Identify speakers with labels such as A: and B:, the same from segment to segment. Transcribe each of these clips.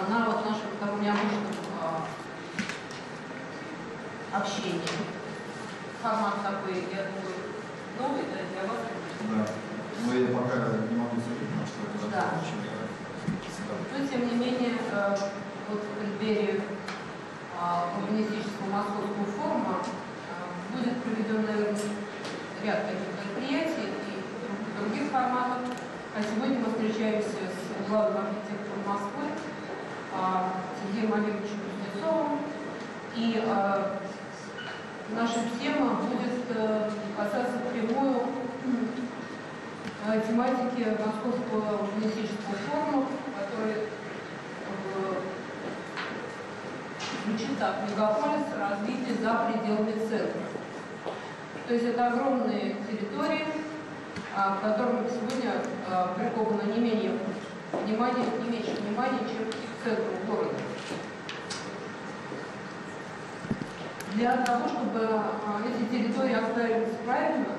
A: а, на вот нашем необычном а, общении. Формат такой, я думаю, новый да, для вас.
B: Да. Но я пока не могу судить, потому что это
A: Да.
B: закончили.
A: Но, тем не менее, э, вот в преддверии а, Урбанистического московского форума а, будет проведен, наверное, ряд таких мероприятий и друг- других форматов. А сегодня мы встречаемся с главным архитектором Москвы Сергеем Олеговичем Кузнецовым. И а, наша тема будет э, касаться прямую э, тематики Московского урбанистического форума, который э, звучит так, мегаполис, развитие за пределами центра. То есть это огромные территории, а, к которым сегодня а, приковано не менее внимания, не меньше внимания, чем центру города. Для того, чтобы а, эти территории оставились правильно,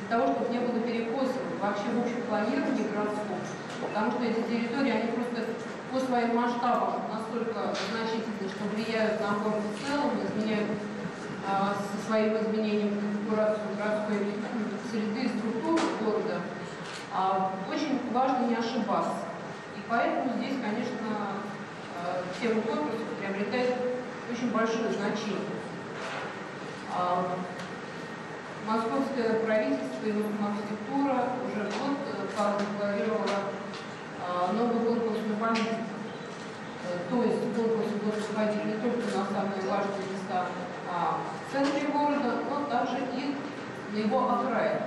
A: для того, чтобы не было перекосов вообще в общем планировании городском, потому что эти территории, они просто по своим масштабам настолько значительны, что влияют на город в целом, изменяют а, со своим изменением конфигурацию городской среды и структуры города, а, очень важно не ошибаться. Поэтому здесь, конечно, а, тема конкурса приобретает очень большое значение. А, Московское правительство и архитектура уже год э, декларировала а, новый конкурсный политику. Э, То есть конкурс будет проходить не только на самые важные места а, в центре города, но также и на его окраинах,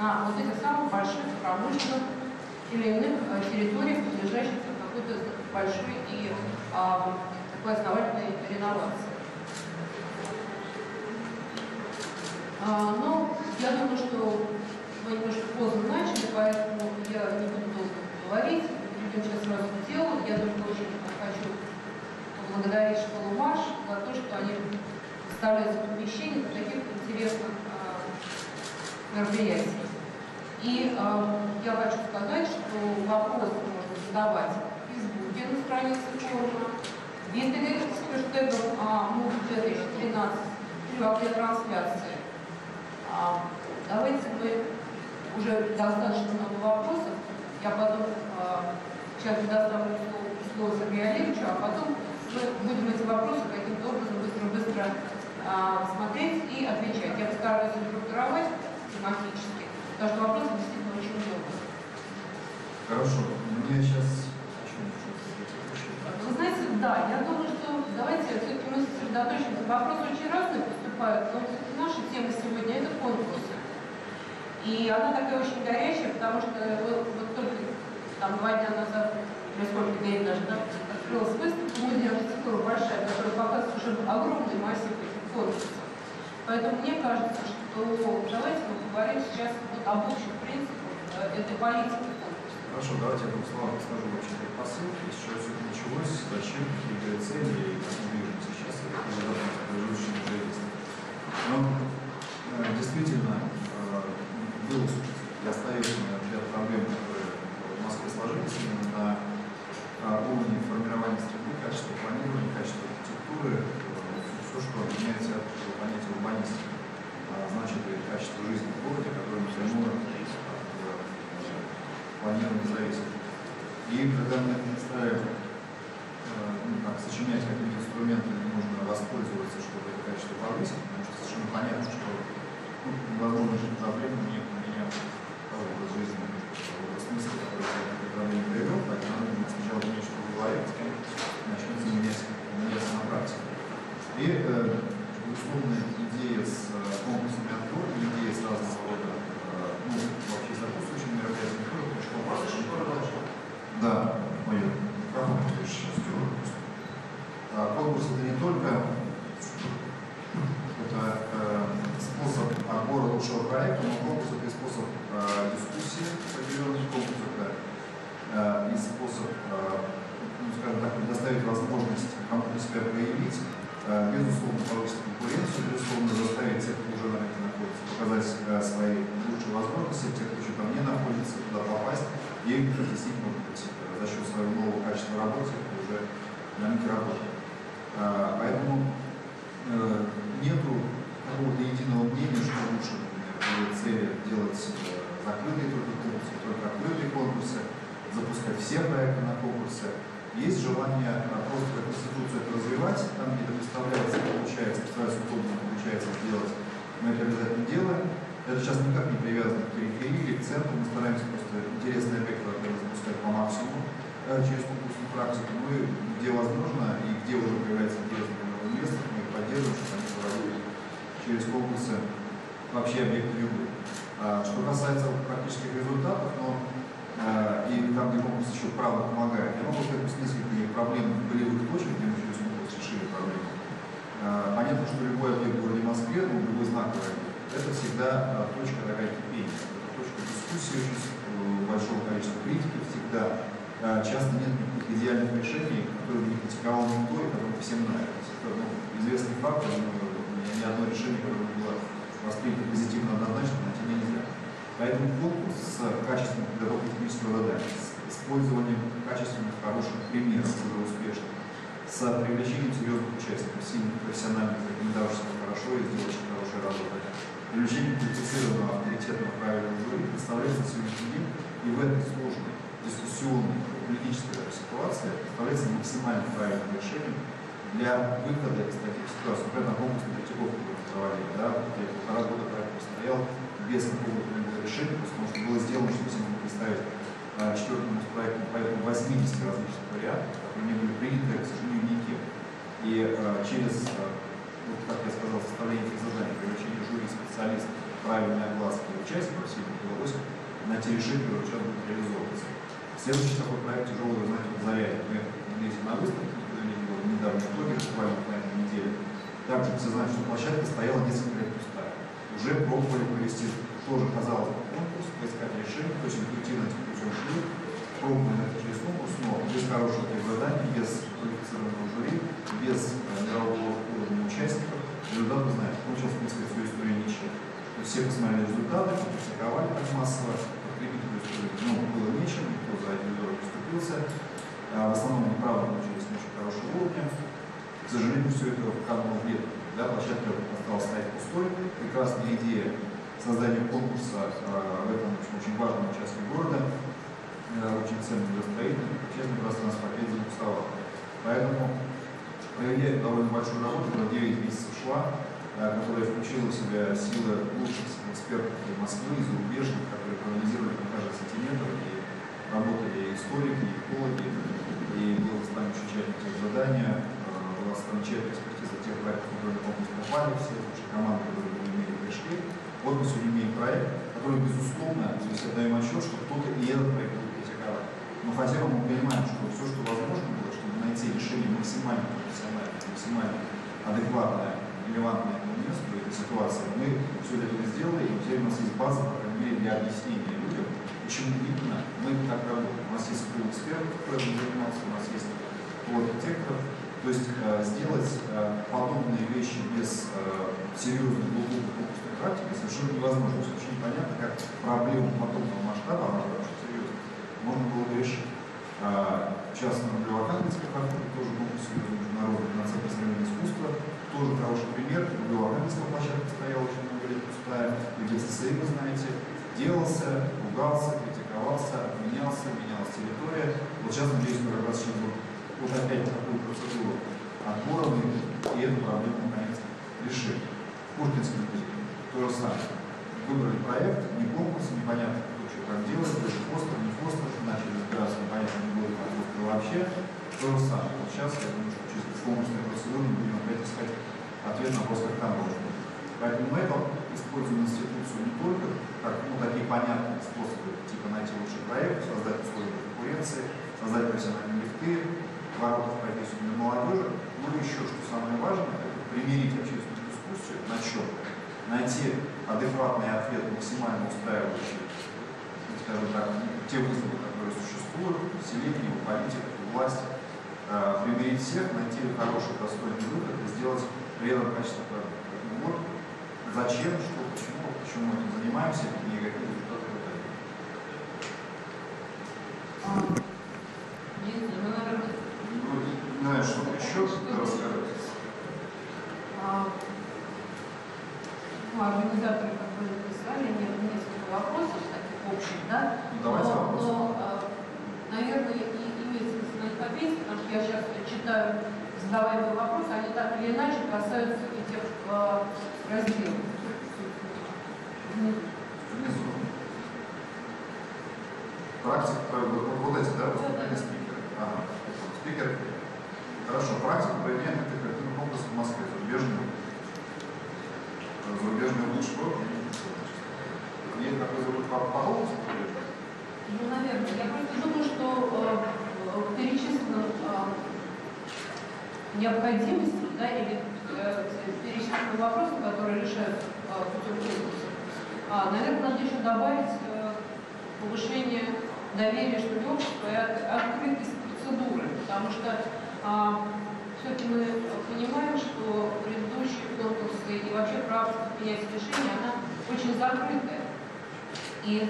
A: на вот этих самых больших промышленных или иных э, территориях, подлежащих какой-то большой и а, такой основательной реновации. А, но я думаю, что мы немножко поздно начали, поэтому я не буду долго говорить. Перейдем сейчас сразу к делу. Я только очень хочу поблагодарить школу МАШ за то, что они представляют помещение для таких интересных а, мероприятий. И а, я хочу сказать, что вопросы можно задавать в Фейсбуке на странице форума, в Твиттере с хэштегом а, МУК 2013 при во трансляции. А, давайте мы уже достаточно много вопросов. Я потом а, сейчас предоставлю слово, Сергею Олеговичу, а потом мы будем эти вопросы каким-то образом быстро-быстро а, смотреть и отвечать. Я постараюсь их тематически, потому что вопросов действительно очень много.
B: Хорошо. Мне сейчас...
A: Вы знаете, да, я думаю, что давайте все-таки мы сосредоточимся. Вопросы очень разные поступают, но все-таки наша тема сегодня – это конкурсы. И она такая очень горячая, потому что вот, вот только там два дня назад, или сколько дней даже, да, открылась выставка музея архитектуры большая, которая показывает уже огромный массив этих конкурсов. Поэтому мне кажется, что давайте мы поговорим сейчас общих принципах э, этой политики.
B: Хорошо, давайте я словах расскажу вообще предпосылки, с чего все это началось, зачем, какие были цели и как мы движемся сейчас, это уже очень интересно. Но э, действительно э, был и остается ряд проблем, которые в Москве сложились именно на э, уровне формирования среды, качества планирования, качества архитектуры, все, что объединяется от понятия урбанистики, значит и качество жизни в городе, которое напрямую от планирования зависит. И когда мы стали э, ну, как, сочинять какие-то инструменты, нужно воспользоваться, Поэтому конкурс с качественной подготовкой технического задания, с использованием качественных, хороших примеров, уже успешных, с привлечением серьезных участников, сильных, профессиональных, рекомендовавших себя хорошо и сделавших хорошую работу, привлечением квалифицированного, авторитетного, правильного жюри представляется на сегодняшний день и в этой сложной, дискуссионной, политической ситуации представляется максимально правильным решением для выхода из таких ситуаций. Например, на конкурсной критиковке мы да, я полтора года проект стоял без какого-то решения, потому что было сделано, чтобы могли представить а, четвертому проекту порядка 80 различных вариантов, которые не были приняты, к сожалению, никем. И а, через, а, вот, как я сказал, составление этих заданий, привлечение жюри специалистов, правильной огласки участников, всем удалось найти решение, которое сейчас будет реализовываться. Следующий такой проект тяжелый, вы знаете, вот заряд. Мы ездим на выставку, никто не видел, недавно в итоге буквально на этой неделе. Также все знают, что площадка стояла несколько лет пустая. Уже пробовали провести тоже, казалось бы, конкурс, поискать решение, то есть интуитивно этим путем шли, пробовали это через конкурс, но без хороших тех заданий, без квалифицированного жюри, без э, мирового уровня участников, результат, вы знаете, получилось, в принципе, всю историю ничем. То есть все посмотрели результаты, критиковали так массово, подкрепить эту историю, ну, было нечем, никто за делом не вступился. А, В основном неправда получилось не очень хорошего уровня. К сожалению, все это кануло в лето. Да, площадка осталась стоять пустой. Прекрасная идея создания конкурса в этом очень, очень важном участке города, а, очень ценный для строителей, честно пространство опять запустовало. Поэтому, проведя довольно большую работу, она 9 месяцев шла, а, которая включила в себя силы лучших экспертов из Москвы, из зарубежных, которые проанализировали на каждый сантиметр, и работали и историки, и экологи, и было составлено очень тщательно тех задания, а, была составлена тщательная экспертиза тех проектов, которые на конкурс попали, все лучшие команды, которые имели, пришли. Вот мы сегодня имеем проект, который, безусловно, здесь отдаем отчет, что кто-то и этот проект будет критиковать. Но хотя бы мы понимаем, что все, что возможно было, чтобы найти решение максимально профессиональное, максимально адекватное, релевантное этому месту, этой ситуации, мы все этого сделали, и теперь у нас есть база, по крайней мере, для объяснения людям, почему именно мы так работаем. У нас есть пул экспертов, которые этим заниматься, у нас есть пул архитекторов. То есть э, сделать э, подобные вещи без э, серьезной глубокой конкурсной практики совершенно невозможно. Очень непонятно, как проблему подобного масштаба, она очень серьезная, можно было бы решить. Сейчас на Рублево-Архангельской проходит тоже конкурс серьезный международный на Центр современного искусства. Тоже хороший пример. Рублево-Архангельская площадка стояла очень много лет пустая. И ГЦСИ, вы знаете, делался, ругался, критиковался, менялся, менялась территория. Вот сейчас, надеюсь, мы как раз вот, вот опять такую процедуру отбора мы и эту проблему наконец решим. Пушкинский музей. То же самое. Выбрали проект, не конкурс, непонятно, кто что как делает, даже постер, не постер, начали разбираться, непонятно, не будет постер вообще. То же самое. Вот сейчас, я думаю, что через конкурсную процедуру мы будем опять искать ответ на вопрос, как там должно быть. Поэтому мы это используем институцию не только как ну, такие понятные способы, типа найти лучший проект, создать условия конкуренции, создать профессиональные лифты, ворота в профессию для молодежи, но еще, что самое важное, это примирить общественную дискуссию на чем? Найти адекватный ответ, максимально устраивающий, скажем так, те вызовы, которые существуют, население, у политиков, у власти, э, примирить всех, найти хороший, достойный выход и сделать при этом качественный продукт. Поэтому вот зачем, что, почему, почему мы этим занимаемся и какие результаты мы даем.
A: Не знаю, ну, наверное,
B: знаешь что-то еще, то расскажи.
A: А, ну, организаторы, как вы написали, нет несколько вопросов таких общих, да?
B: Ну, давайте
A: но,
B: вопросы.
A: но, а, наверное, и имеет смысл на них ответить, потому что я сейчас читаю задаваемые вопросы, они так или иначе касаются этих а, разделов. Внизу.
B: Практика, э, вот, вот эти, да, выступления спикеры. Ага. Спикер. Хорошо, практика проведения корпоративных конкурсов в Москве, зарубежный. Зарубежный лучше был. Есть какой-то по, по конкурсу?
A: Ну, наверное. Я просто думаю, что э, в перечисленном э, необходимости, да, или э, перечисленным вопросам, которые решаются э, путем конкурса, а, наверное, надо еще добавить э, повышение доверия, что ли, общества и от- открытость процедуры, потому что все-таки мы понимаем, что предыдущие конкурсы и вообще практика принятия решений, она очень закрытая. И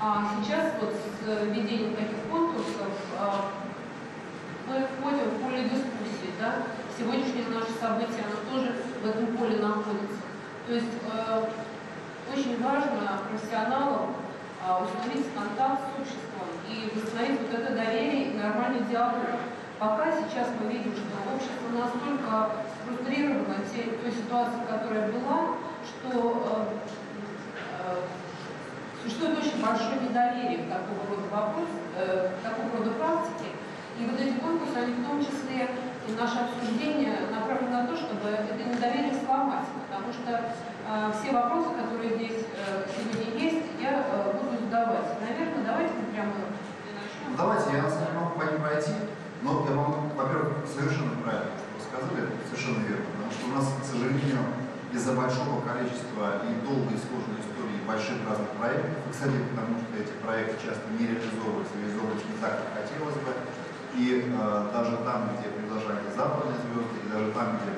A: а, сейчас вот с введением таких конкурсов а, мы входим в поле дискуссии. Да? Сегодняшнее наше событие, оно тоже в этом поле находится. То есть э, очень важно профессионалам а, установить контакт с обществом и восстановить вот это доверие и нормальный диалог. Пока сейчас мы видим, что общество настолько фрустрировано те- той ситуацией, которая была, что э, э, Существует очень большое недоверие к такого рода вопрос, э, к такого рода практике. И вот эти конкурсы, они в том числе и наше обсуждение направлены на то, чтобы это недоверие сломать. Потому что э, все вопросы, которые здесь э, сегодня есть, я э, буду задавать. Наверное, давайте мы прямо начнем.
B: Давайте, я на самом деле могу по ним пройти, но я могу, во-первых, совершенно правильно, сказали, совершенно верно, потому что у нас, к сожалению, из-за большого количества и долгой и сложной истории больших разных проектов, кстати, потому что эти проекты часто не реализовываются, реализовываются не так, как хотелось бы, и э, даже там, где предложили западные звезды, и даже там, где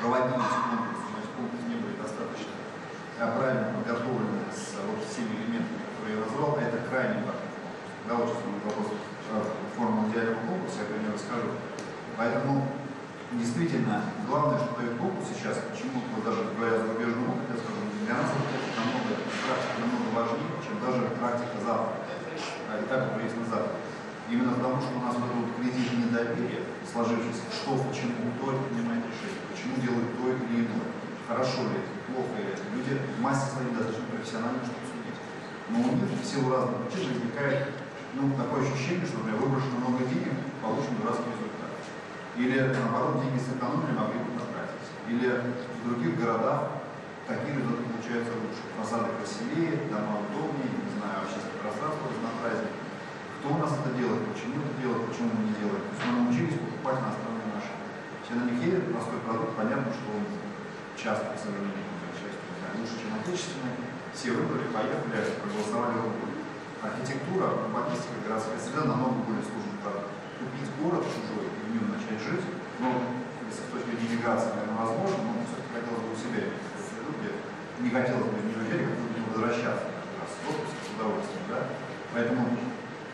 B: проводились конкурсы, но эти конкурсы не были достаточно э, правильно подготовлены с вот всеми элементами, которые я назвал, а это крайне важно. Да, вот сейчас будет вопрос э, формы идеального конкурса, я примерно расскажу. Поэтому действительно, главное, что дает конкурс сейчас, почему вот даже говоря о зарубежном опыте, я скажу, для нас это намного, практика намного важнее, чем даже практика Запада. А и так уже есть на Западе. Именно потому, что у нас вот это вот кредит недоверия, сложившийся, что, почему, кто это принимает решение, почему делают то или иное, хорошо ли это, плохо ли это. Люди в массе своей достаточно профессиональны, чтобы судить. Но у них в силу разных причин возникает ну, такое ощущение, что, например, выброшено много денег, получен дурацкий результат. Или, наоборот, деньги сэкономили, могли бы потратить. Или в других городах такие результаты получаются лучше. Фасады красивее, дома удобнее, не знаю, общественное пространство разнообразнее. Кто у нас это делает, почему это делает, почему мы не делаем. То есть мы научились покупать иностранные машины. Все на них едет, простой продукт, понятно, что он часто, сожалению, большей частью, лучше, чем отечественный. Все выбрали, поехали, проголосовали выборы. Архитектура, урбанистика, городская среда намного более продукт. Купить город чужой и в нем начать жить, ну, если с точки зрения миграции, наверное, возможно, но все-таки хотелось бы у себя где не хотелось бы не уезжать, не возвращаться каждый раз в отпуск с удовольствием, да. Поэтому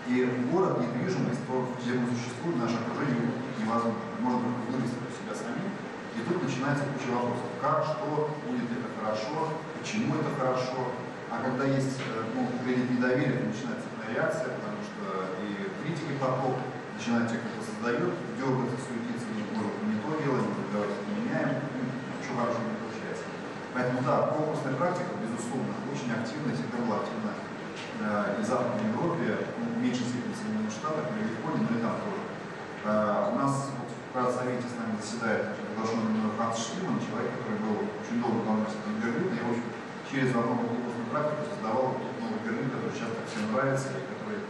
B: и город, недвижимость, то, где мы существуем, наше окружение невозможно. Можно только вырастить у себя самим. И тут начинается куча вопросов. Как, что, будет это хорошо, почему это хорошо. А когда есть э, ну, кредит недоверия, начинается реакция, потому что и критики поток, начинают те, кто создает, дергаться, суетиться, не мы не то делаем, давайте это меняем, ну, ничего хорошего не получается. Поэтому да, конкурсная практика, безусловно, очень активна, всегда была активна и в Западной Европе, в меньшей степени в Соединенных Штатах, в Японии, но и там тоже. Э, у нас вот, в Совете с нами заседает приглашенный мной Франц Штиман, человек, который был очень долго главным Берлина, и, в общем, через одну конкурсную практику создавал тот новый Берлин, который сейчас так всем нравится, и который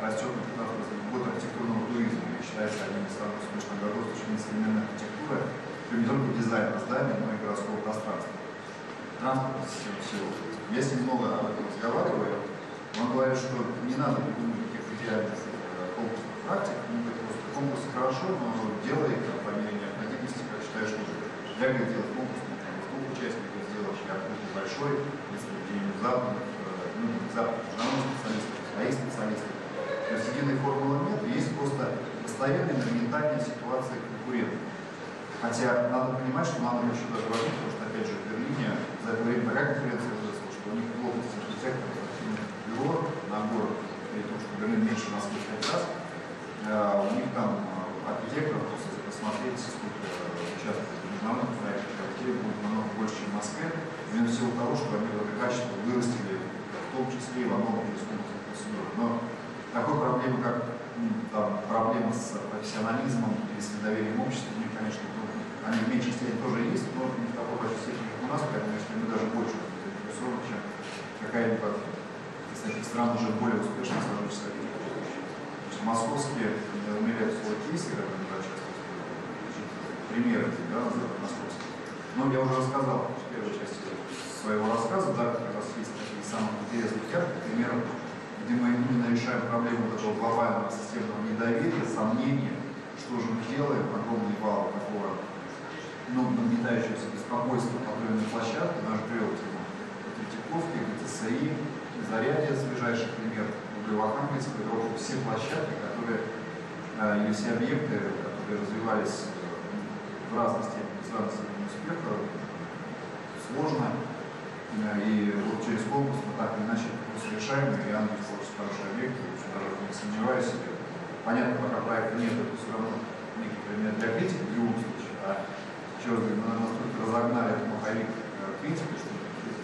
B: растет на 15 год архитектурного туризма, и считается одним из самых успешных городов с точки зрения современной архитектуры, не только дизайна зданий, но и городского пространства. Система всего. Я с ним много об этом разговариваю. Он говорит, что не надо придумывать каких-то идеальных э, конкурсных практик, ну, это просто конкурс хорошо, но делай их по мере необходимости, как считаешь нужным. Я говорю, делать конкурс, ну, там, двух участников сделать, какой-то большой, если где-нибудь западных, э, ну, западных, специалистов, своих специалистов. То есть единой формулы нет, есть просто постоянная моментальная ситуация конкурентов. Хотя надо понимать, что надо еще даже важнее, потому что, опять же, в Берлине за это время такая конкуренция выросла, что у них плотность архитекторов, бюро на город, при том, что Берлин меньше Москвы в пять раз, э, у них там э, архитекторов, просто посмотреть, сколько участвует в международных проектах, архитекторов будет намного больше, чем в Москве, именно в того, что они это качество вырастили, в том числе и во многих республиках процедурах. Но такой проблемы, как м, там, проблема с профессионализмом или с недоверием общества, у них, конечно, ну, они в меньшей степени тоже есть, но не в такой большой степени, как у нас, поэтому если мы даже больше чем какая-либо из таких стран уже более успешно сложившаяся То есть московские умеряют свой кейсы, как они да, часто используют, примеры да, московские. Но я уже рассказал в первой части своего рассказа, да, как раз есть такие самые интересные яркие примеры, где мы именно решаем проблему вот этого глобального системного недоверия, сомнения, что же мы делаем, огромный вал такого ну, нагнетающегося беспокойства по определенной площадке, наш привел к нему. Третьяковки, ГТСИ, Зарядье, ближайший пример, Углевокампинская, это, общем, все площадки, которые, э, или все объекты, которые развивались э, в разной степени, с степенью успеха, сложно, Э, И вот через конкурс мы так или иначе вопрос решаем, и надеюсь, что хороший объект, очень даже не сомневаюсь. Понятно, пока проекта нет, это все равно некий предмет для критики в любом случае. А говорю, мы настолько разогнали этот маховик э, критики, что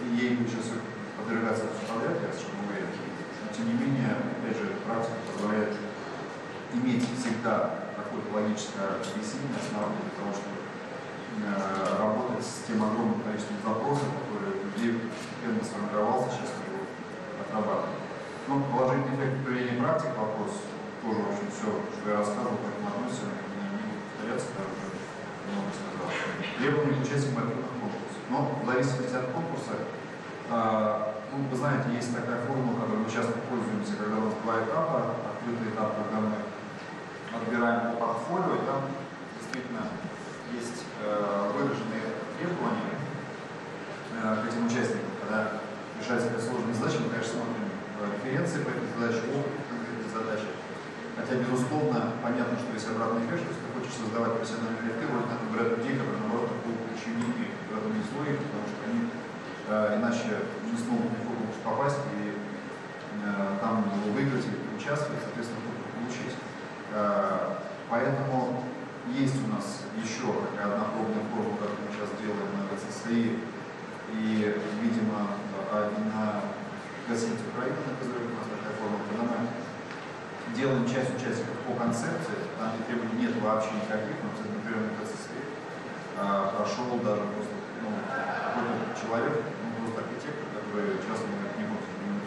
B: ей будет сейчас подвергаться обсуждать, я совершенно уверен. Но тем не менее, опять же, практика позволяет иметь всегда какое-то логическое объяснение, основание для того, чтобы э, работать с тем огромным количеством запросов, которые людей постепенно сформировался, сейчас мы его отрабатываем. Ну, положительный эффект проявления практик вопрос, тоже, в общем, все, что я рассказывал, к этому относится, не, не повторяться, я уже много сказал. Требования к участию в. Но в зависимости от конкурса, а, ну, вы знаете, есть такая формула, которой мы часто пользуемся, когда у нас два этапа. Открытый этап, когда мы отбираем по портфолио, и там действительно есть э, выраженные требования э, к этим участникам, когда решается какая сложная задача, мы, конечно, смотрим референции по этой задаче, опыт конкретной задачи. Хотя, безусловно, понятно, что если обратный эффект, если ты хочешь создавать профессиональный коллектив, вот надо брать людей, которые, наоборот, не имеют в этом слое, потому что они иначе не смогут ни в конкурс попасть и э, там выиграть участвовать, соответственно, конкурс получить. Э, поэтому есть у нас еще такая одна пробная форма, которую мы сейчас делаем на ГЦСИ, и, видимо, на гостинице Украины, на которой у нас такая форма, когда мы делаем часть участников по концепции, там требований нет вообще никаких, но, например, на ГЦСИ прошел даже просто ну, человек, ну, просто архитектор, который часто не помню, не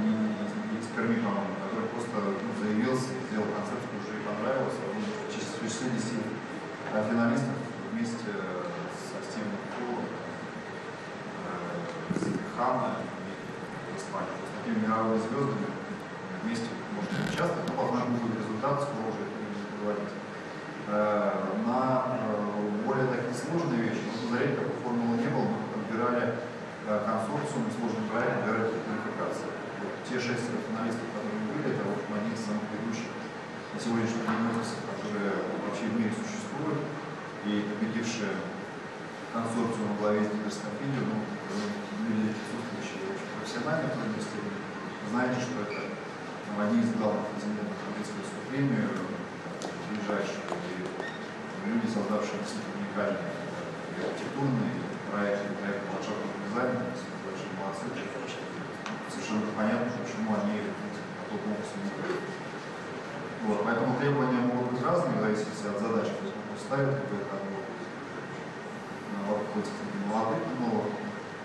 B: не, Перми, по-моему, который просто ну, заявился и сделал концепцию, уже и понравилось, а он числе 10 финалистов вместе со Стивеном Фулом, с Ханна в Испании, с такими мировыми звездами вместе можно участвовать, но возможно будет результат, скоро уже это не говорить. На более такие сложные вещи, посмотреть, какой формулы не было, мы подбирали консорциум, сложный проект, отбирали квалификации. Вот те шесть финалистов, которые были, это вот один из самых ведущих на сегодняшний день офисов, которые вообще в мире существуют, и победившие консорциум во главе с Дидерскопилью, ну, люди присутствующие очень профессионально в той степени, знаете, что это ну, одни из главных претендентов на Нобелевскую премию, ближайшие, и люди, создавшие действительно уникальные и архитектурные проекты, проекты ландшафтного дизайна, большие молодцы, совершенно понятно, почему они на тот конкурс не выиграли. Вот, поэтому требования могут быть разными, в зависимости от задач, то есть могут ставить, либо это отбор наоборот, каких молодых, но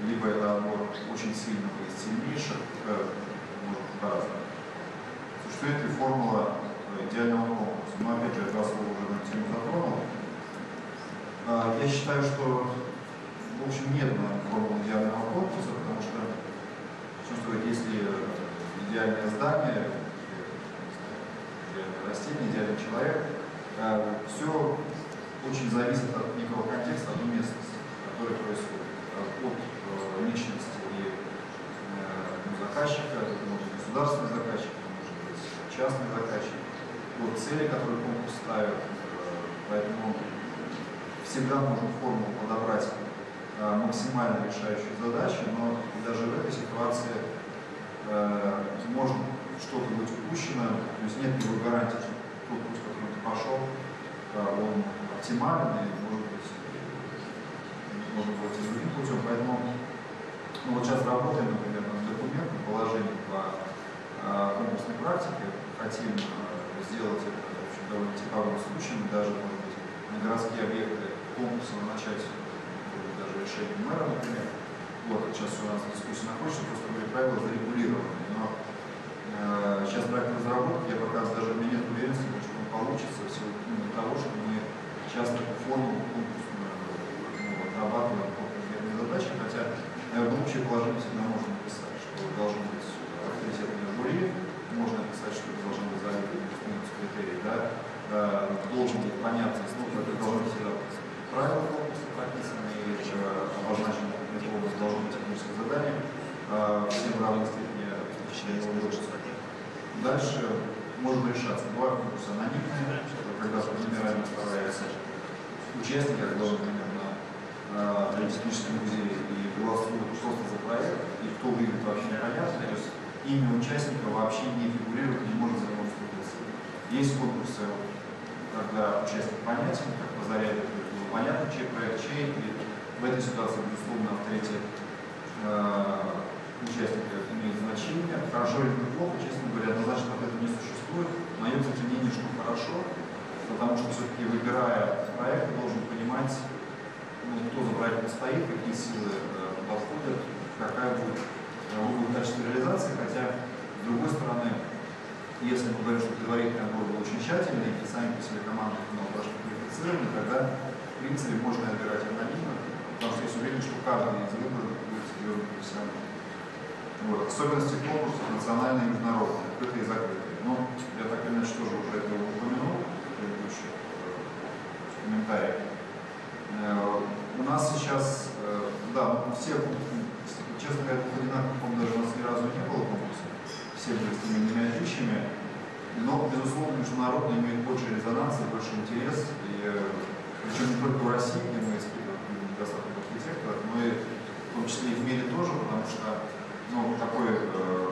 B: либо это отбор очень сильных и сильнейших, э, может быть по-разному. Существует ли формула идеального конкурса? Но опять же, раз вы уже на тему затронул, а, я считаю, что в общем нет формулы идеального конкурса, потому что чувствует, если идеальное здание, идеальное растение, идеальный человек, все очень зависит от некого контекста, от местности, который происходит, от личности и ну, заказчика, может быть государственный заказчик, может быть частный заказчик. от цели, которые конкурс ставит. Э, Поэтому всегда можно формулу подобрать э, максимально решающие задачи, но даже в этой ситуации э, может что-то быть упущено, то есть нет никакой гарантии, что тот путь, которым ты пошел, э, он оптимален и может быть пойти другим путем. Поэтому ну, вот сейчас работаем, например, над документом, положением по э, конкурсной практике, хотим э, сделать это в общем, довольно типовым случаем, даже может быть, на городские объекты конкурса начать быть, даже решением мэра, например. Вот, сейчас у нас дискуссия находится, просто были правила зарегулированы. Но э, сейчас проект разработки, я пока даже у меня нет уверенности, что он получится, в силу именно того, что мы часто эту формулу конкурсную ну, отрабатываем по конкретной задаче, хотя, наверное, общее положение всегда можно написать, что должен быть авторитетное жюри, можно написать, что это должны быть заняты критерии, да, э, должен быть понятно, ну, это должны быть всегда правила конкурса прописаны, и э, обозначены эта область должны быть технические задания, э, все в равной степени впечатления удобства. Дальше можно решаться. Бывают конкурсы анонимные, когда под номерами оставляется участники, когда, например, на техническом музее и голосуют просто за проект, и кто выиграет вообще непонятно, то есть имя участника вообще не фигурирует, не может за него. Есть конкурсы, когда участник понятен, как по заряду, было понятно, чей проект, чей, и в этой ситуации, безусловно, авторитет э, участника имеет значение. Хорошо или плохо, честно говоря, однозначно ответа не существует. Мое, мнение, что хорошо, потому что все-таки выбирая проект, должен понимать, ну, кто за проектом стоит, какие силы э, туда входят, какая будет э, будет качество реализации, хотя, с другой стороны, если мы говорим, что предварительный отбор был очень тщательный, и сами по себе команды ну, должны квалифицированы, тогда, в принципе, можно отбирать анонимно, потому что есть уверен, что каждый из выборов будет серьезным профессионалом. Вот. Особенности конкурсов национальные и международные, открытые и закрытые. Но я так или иначе тоже уже это упомянул в предыдущих э, комментариях. Э, у нас сейчас, э, да, все, честно говоря, по даже у нас ни разу не было конкурса, все были с именными отличиями, но, безусловно, международно имеет больше резонанс и больше интерес, и, э, причем не только в России, где мы испытываем недостаток архитекторов, но и в том числе и в мире тоже, потому что ну, такой э,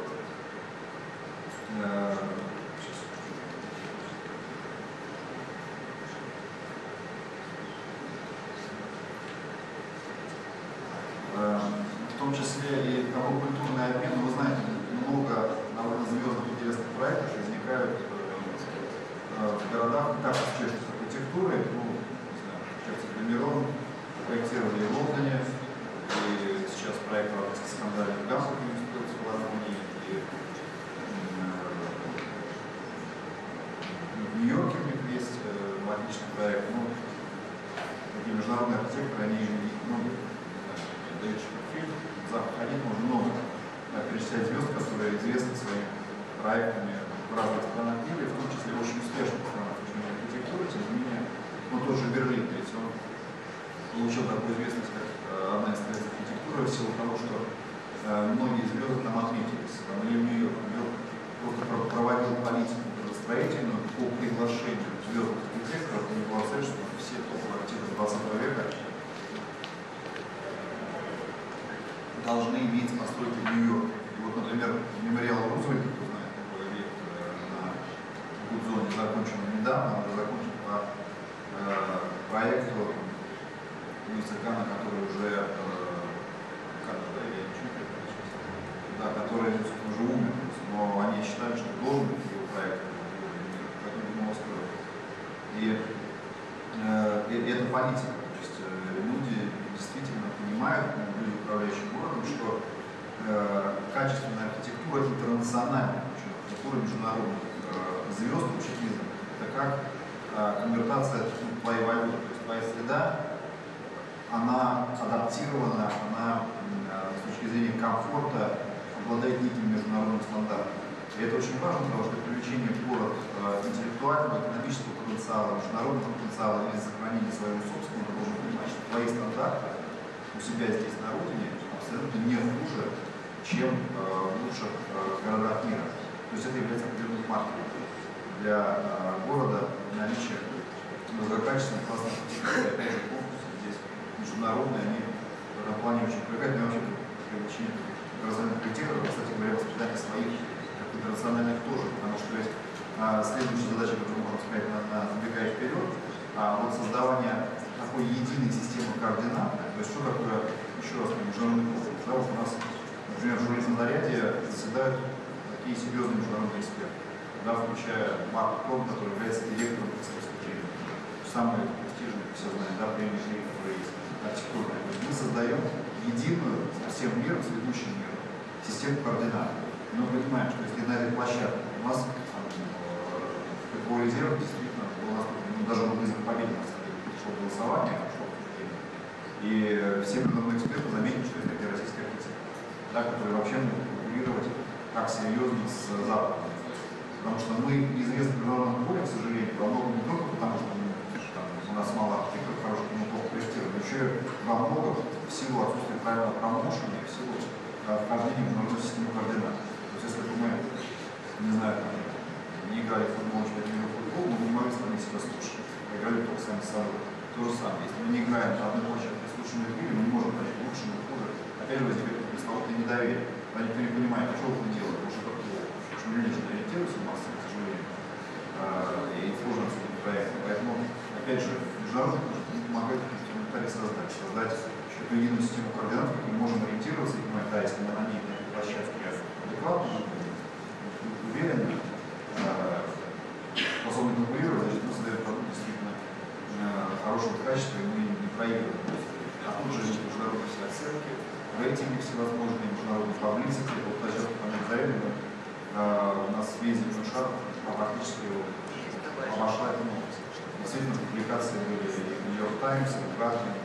B: э, в том числе и такой культурный обмен. Вы знаете, много довольно звездных интересных проектов возникают э, э, в городах, не так с чешской архитектурой, ну, не знаю, архитектор Демирон проектировали в Лондоне, и сейчас проект в скандале в Гамбурге институт филармонии, и э, в Нью-Йорке у них есть э, отличный проект. Ну, такие международные архитекторы, они, ну, дают фильм, запах один, можно много да, перечислять звезд, которые известны своими проектами в разных странах мира, и в том числе очень успешных странах очень архитектуры, тем не менее, ну, тот же Берлин, то есть он получил такую известность, как э, одна из столиц архитектуры, в силу того, что э, многие звезды там отметились. Там, или в Нью-Йорк, Нью-Йорк просто про- проводил политику строительную по приглашению звездных архитекторов, и была цель, что все топ-квартиры 20 века должны иметь постройки в Нью-Йорке. И вот, например, мемориал Рузвельта, кто знает, такой объект э, на Гудзоне, закончен недавно, он уже закончен по э, проекту Мисакана, который уже э, как бы, да, я ничего не помню сейчас. да, который собственно, уже умер, то есть, но они считали, что должен быть его проект, поэтому его строят. И, э, и это политика, то есть э, люди действительно понимают, ну, люди, управляющие городом, что э, качественная архитектура интернациональная, причем архитектура международных э, звезд, общепризнанных, это как э, конвертация твоей валюты, то есть твоя среда, она адаптирована, она э, с точки зрения комфорта обладает неким международным стандартом. И это очень важно, потому что привлечение в город э, интеллектуального, экономического потенциала, международного потенциала или сохранение своего собственного, должен понимать, что твои стандарты у себя здесь на родине абсолютно не хуже, чем в лучших городах мира. То есть это является определенным маркером. Для а, города наличие высококачественных классных опять же, конкурсы здесь международные, они в этом плане очень привлекательны. Вообще, привлечение интернациональных приоритетов, кстати говоря, воспитание своих как интернациональных тоже, потому что есть а, следующая задача, которую можно сказать, на, на, забегая вперед, а, вот создавание такой единой системы координат, то есть что такое, еще раз, международный конкурс, да, вот у нас, например, в журналистском наряде заседают такие серьезные международные эксперты, да, включая Марку Кром, который является директором Петербургской премии. Самые престижные, все знают, да, премии, которые есть, есть мы создаем единую со всем миром, с ведущим миром, систему координат. Мы понимаем, что если на этой площадке у нас там, э, действительно у нас ну, даже на самом деле пришло голосование, прошло обсуждение. И все придуманные эксперты заметили, что это российская птица, да, которые вообще могут конкурировать так серьезно с Западом. Потому что мы известны в международном поле, к сожалению, во многом не только потому, что мы, там, у нас мало архитекторов хороших, мы плохо проектируем, но еще и во многом в силу отсутствия правильного промоушена, в силу э, вхождения в международную систему координат. То есть если бы мы, не знаю, там, не играли в футбол, чемпионат футбол, мы не могли сравнить себя с лучшим. Играли только сами с собой. То же самое. Если мы не играем на одной площадке с лучшими мы не можем понять, лучше или хуже. Опять же возникает пресловутое недоверие. Когда никто не понимает, а что вы делаете, же не ориентируются в массы, к сожалению. А, И сложно этим проектом. Поэтому, опять же, международный помогает инструментарий создать. Создать эту единую систему координат, как мы можем ориентироваться и понимать, да, если мы на ней, на площадке адекватно, уверенно, а, способны конкурировать, значит, мы создаем продукт действительно э, хорошего качества, и мы не проигрываем. А тут же международные все оценки, рейтинги всевозможные, международные паблицики. Вот сейчас Память Зарядова, у нас весь земной шар а практически обошла эту новость. Действительно, публикации были в Нью-Йорк Таймс, и в Гардиан,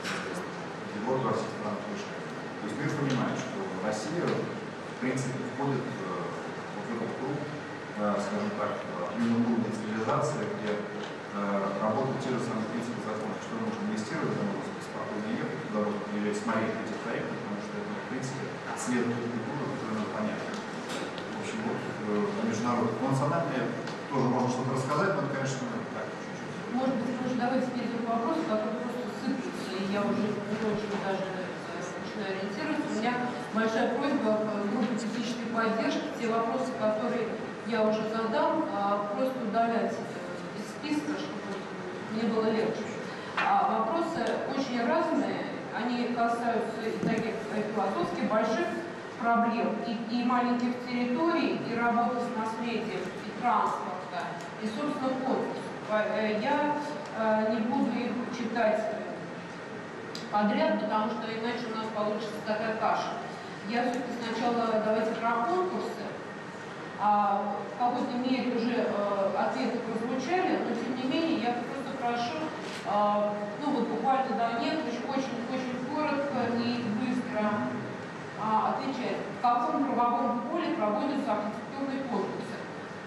B: и вот во всех странах вышли. То есть мир понимает, что Россия, в принципе, входит вот в этот круг скажем так, уровне цивилизации, где э, работают те же самые принципы закона, что можем инвестировать, мы можем спокойно ехать, туда можно приезжать смотреть эти проекты, потому что это, в принципе, следует культуру, которую надо понять. В общем, вот э, международный. Но национальные тоже можно что-то рассказать, но это, конечно, так, чуть-чуть.
A: Может быть, лучше давайте перейдем к вопросу, который просто сыплется, и я уже не очень даже начинаю ориентироваться. У меня большая просьба к группе физической поддержки, те вопросы, которые я уже задал, а, просто удалять э, из списка, чтобы мне было легче. А вопросы очень разные, они касаются и таких э, философских больших проблем, и, и маленьких территорий, и работы с наследием, и транспорта, и, собственно, конкурс. Э, Я э, не буду их читать подряд, потому что иначе у нас получится такая каша. Я все-таки сначала давайте про конкурсы. А в какой-то мере уже э, ответы прозвучали, но тем не менее я просто прошу, э, ну вот буквально да нет, очень-очень коротко и быстро а, отвечать, в каком правовом поле проводятся архитектурные конкурсы.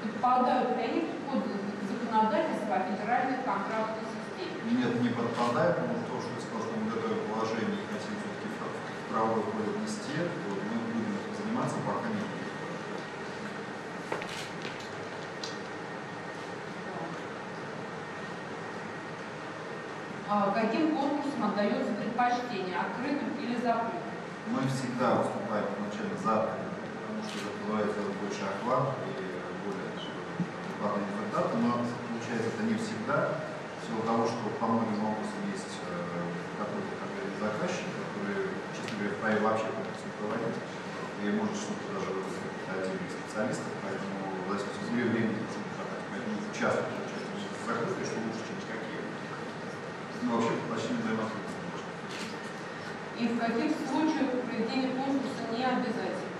A: Подпадают ли они под законодательство о федеральной контрактной системе?
B: Нет, не подпадает, потому что то, что что мы готовим положение и хотим все-таки в правовой поле внести, то мы будем этим заниматься, пока нет.
A: А, каким конкурсам отдается предпочтение, открытым или закрытым?
B: Мы всегда выступаем вначале за потому что сделать больше охват и более адекватные результаты, но получается это не всегда, в силу того, что по многим вопросам есть э, какой-то конкретный заказчик, который, честно говоря, вправе вообще не проводить, и может что-то даже вызвать отдельных специалистов, поэтому власть все времени должно хватать, поэтому часто получается закрытые, что лучше, чем никакие. Но вообще почти не заниматься.
A: И в каких случаях проведение конкурса не обязательно?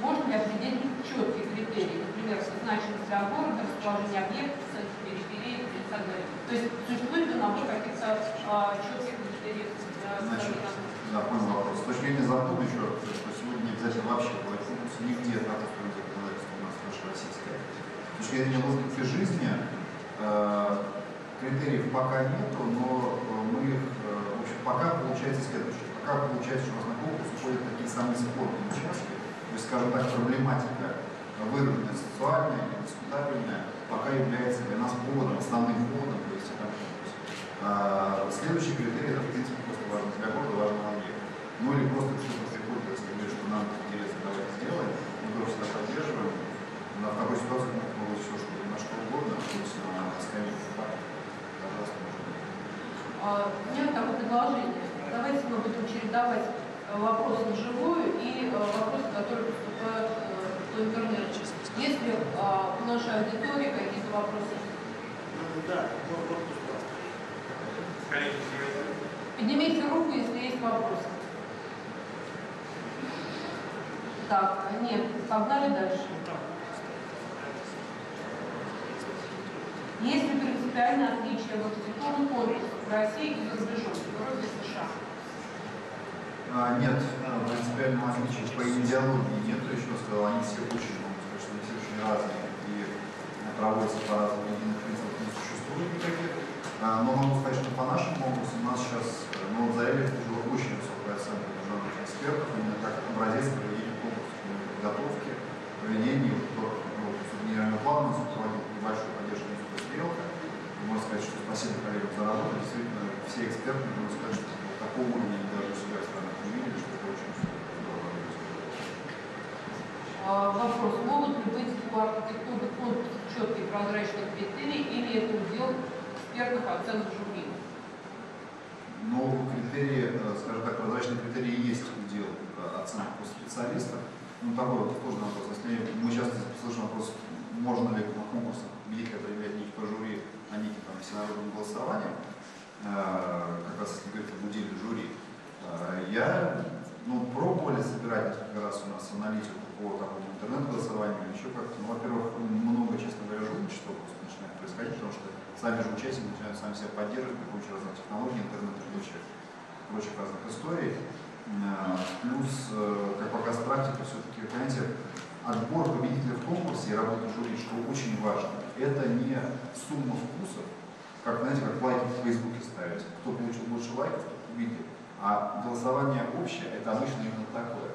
A: Можно ли определить четкие критерии, например, значимость города, расположение объектов, центр периферии и так далее? То есть существует ли набор каких-то а, четких критериев для
B: Значит,
A: страны?
B: да, понял вопрос. С точки зрения закона еще раз, что сегодня не обязательно вообще бывает конкурс нигде на устроено законодательство у нас наше российское. С точки зрения логики жизни, э, критериев пока нету, но э, мы их, э, в общем, пока получается следующее. Пока получается, что у нас на конкурс уходят такие самые спорные участки, то есть, скажем так, проблематика выраженное сексуальное или дискутабельное пока является для нас поводом, основным поводом провести конкурс. А, следующий критерий, это в принципе просто важно для города, важно ехать. Ну или просто что-то приходит, если говорит, что нам интересно, давайте сделаем, мы всегда поддерживаем. Но в такой ситуации могут быть все, что на что угодно, то есть на парке. Пожалуйста, можно.
A: А, У меня такое предложение. Давайте мы будем чередовать э, вопросы вживую и э, вопросы, которые поступают э, по интернету. Если а, у нашей аудитории какие-то вопросы,
C: Да, вопрос
A: поднимите руку, если есть вопросы. Так, нет, погнали дальше. Есть ли принципиальное отличие в архитектурных конкурсах в России и за рубежом, в Европе и США?
B: А, нет, а, принципиального отличия по идеологии нет, еще сказал, они все очень, сказать, что они все очень разные и проводятся по разным единым принципам, не существует никаких. А, но могу сказать, что по нашему конкурсу у нас сейчас, ну, вот заявили уже очень высокая оценка международных экспертов, именно как образец проведения конкурса, подготовки, проведения, вот, то, ну, вот, генеральный план у нас проводил небольшую поддержку института стрелка. И Можно сказать, что спасибо коллегам за работу. Действительно, все эксперты, можно сказать, что такого уровня даже странах не видели, что это очень здорово.
A: А, Вопрос. Могут ли быть у архитектурных конкурсов четкие прозрачные критерии или это удел экспертных оценок жюри?
B: Но критерии, э, скажем так, прозрачные критерии есть удел э, оценок по специалистам. Ну, такой вот сложный вопрос. Если мы часто слышим вопрос, можно ли на конкурсах победителя определять не по жюри, а неким там всенародным голосованием, э, как раз если говорить об уделе жюри. Э, Я ну, пробовали собирать несколько раз у нас аналитику по такому интернет-голосованию, еще как-то, ну, во-первых, много, честно говоря, жульничества просто начинает происходить, потому что сами же участники начинают сами себя поддерживать при помощи разных технологий, интернета и прочих, прочих разных историй. Э, Плюс, как показывает практика, все-таки, понимаете, отбор победителя в конкурсе и работа жюри, что очень важно, это не сумма вкусов, как, знаете, как лайки в Фейсбуке ставить. Кто получил больше лайков, тот победил. А голосование общее, это обычно именно такое.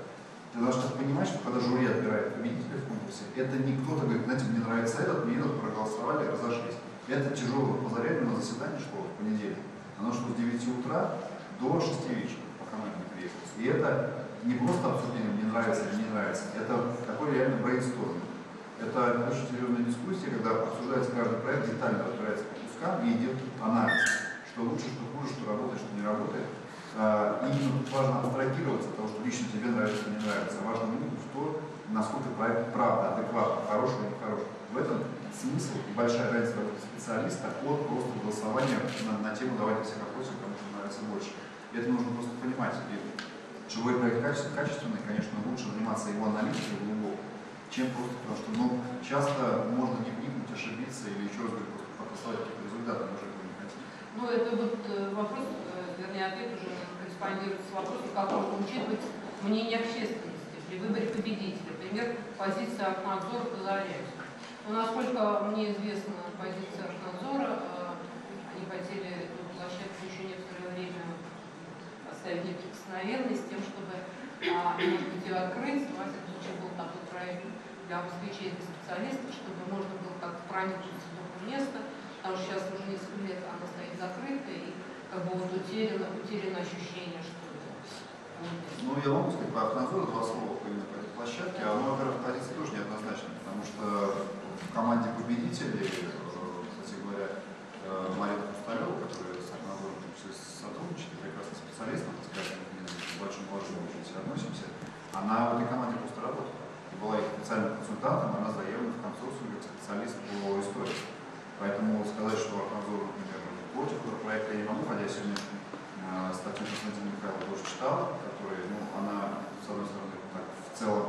B: Ты должен понимать, что когда жюри отбирает победителя в конкурсе, это не кто-то говорит, знаете, мне нравится этот, мне этот, проголосовали, разошлись. Это тяжелое позарядное заседание шло в понедельник. Оно шло с 9 утра до 6 вечера, пока мы не приехали. И это не просто обсуждение, мне нравится или не нравится, это такой реально брейнсторминг. Это очень серьезная дискуссия, когда обсуждается каждый проект, детально разбирается по кускам и идет анализ, что лучше, что хуже, что работает, что не работает. А, И важно абстрагироваться от того, что лично тебе нравится не нравится. Важно именно в то, насколько проект правда, адекватно, хороший или нехороший. В этом смысл и большая разница работы специалиста от просто голосования на, на тему «давайте всех опросим, кому что нравится больше». Это нужно просто понимать. И живой проект качественный, конечно, лучше заниматься его аналитикой чем просто потому что ну, часто можно не вникнуть, ошибиться или еще раз говорю, просто показать какие-то результаты, мы же этого не.
A: Ну, это вот э, вопрос, э, вернее, ответ уже корреспондирует с вопросом, как можно учитывать мнение общественности при выборе победителя. Например, позиция Артнадзора по Заряевску. Ну, насколько мне известна позиция Артнадзора, э, они хотели эту площадку еще некоторое время оставить неприкосновенной тем, чтобы, а, может быть, ее открыть. Во всяком случае, был такой проект для обеспечения специалистов, чтобы можно было как-то проникнуться в это место, потому что сейчас уже несколько лет она стоит закрыта, и как бы вот утеряно, утеряно ощущение, что
B: Ну, я могу сказать по Автонадзору два слова именно по этой площадке. А ну, во-первых, позиция тоже неоднозначная, потому что в команде победителей, э, кстати говоря, э, Марина Пусталева, которая с Автонадзором сотрудничает, прекрасный специалист, надо сказать, мы к большим уважением очень относимся, она в этой команде просто работала. Была их специальным консультантом, она заявлена в консорциуме как специалист по истории. Поэтому сказать, что Автонадзор, например, против этого проекта я не могу, хотя сегодня э, статью Константина Михайлова тоже читал, которая, ну, она, с одной стороны, так, в целом,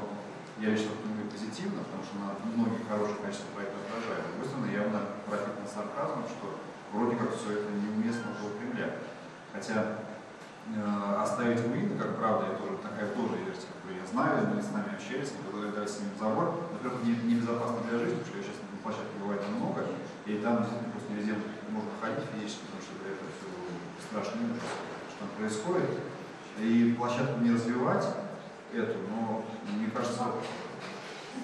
B: я лично думаю позитивно, потому что она многие хорошие качества проекта отражает. С другой стороны, явно пропитан сарказмом, что вроде как все это неуместно около Кремля. Хотя э, оставить руины, как правда, это тоже такая тоже версия, которую я знаю, мы с нами общались, мы с ним забор. Во-первых, не- небезопасно для жизни, потому что я сейчас на площадке бывает много, и там действительно просто нельзя можно ходить физически, потому что это все страшный ужас, что там происходит. И площадку не развивать эту, но мне кажется,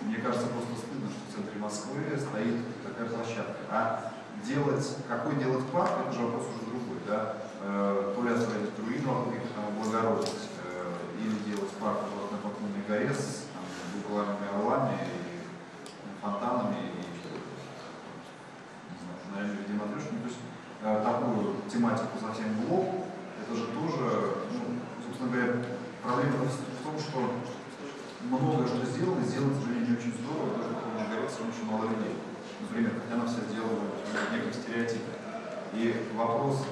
B: Мне кажется, просто стыдно, что в центре Москвы стоит такая площадка. А делать, какой делать парк, это же вопрос уже другой, да? Э, то ли оставить руину вокруг их там облагородить, э, или делать парк на Пакунной горе с двуглавыми орлами и фонтанами и не знаю, наверное, видимо, То есть э, такую тематику совсем блок, это же тоже, ну, собственно говоря, проблема в том, что многое, что сделано, сделано, к сожалению, не очень здорово, даже потому что горит очень мало людей. Например, хотя нам все сделано в неких стереотипах. И вопрос,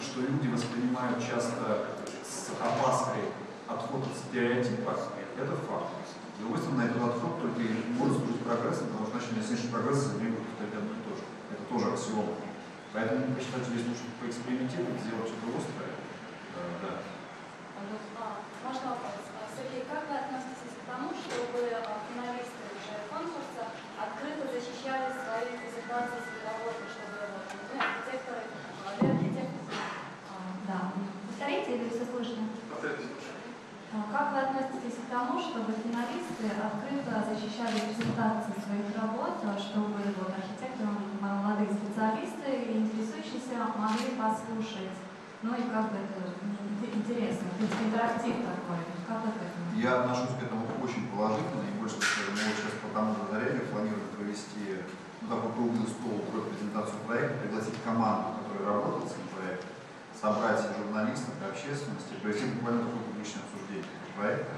B: что люди воспринимают часто с опаской отход от стереотипа, это факт. С другой стороны, этот отход только может служить прогрессом, потому что значит, если прогресс за время повторять одно и то же. Это тоже аксиома. Поэтому посчитали, что здесь нужно поэкспериментировать, сделать что-то острое. Э, да.
D: А, Можно вопрос? А, Сергей, как вы относитесь к тому, чтобы а, финалисты уже конкурса открыто защищали свои диссертации, свои работы, чтобы вот, ну, архитекторы, молодые архитекторы?
E: А, Да. Повторите или все слышно?
C: Повторите.
E: А, Как вы относитесь к тому, чтобы финалисты открыто защищали презентации своих работ, а, чтобы вот, архитекторы, молодые специалисты, интересующиеся могли послушать? Ну и как бы это ин- интересно, интерактив такой. Как этому?
B: Я отношусь к этому очень положительно, и больше скажу, мы сейчас по тому же заряду планируем провести ну, такой круглый стол про презентацию проекта, пригласить команду, которая работала с этим проектом, собрать и журналистов, и общественности, провести буквально обсуждение этого проекта.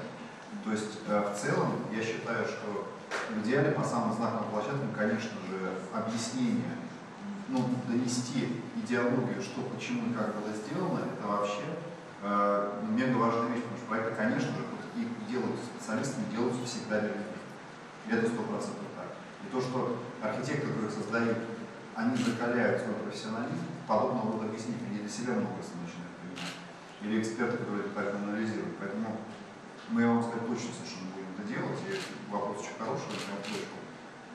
B: То есть э, в целом я считаю, что в идеале по самым знаковым площадкам, конечно же, объяснение, ну, донести идеологию, что, почему и как было сделано, это вообще э, мега важная вещь, потому что проекты, конечно же, их делают специалистами, делаются всегда для людей. И это сто процентов так. И то, что архитекторы, которые создают, они закаляют свой профессионализм, подобного рода объяснить, они для себя много начинают понимать. Или эксперты, которые это так анализируют. Поэтому мы, я вам сказать, точно совершенно будем это делать. И вопрос очень хороший, я точку.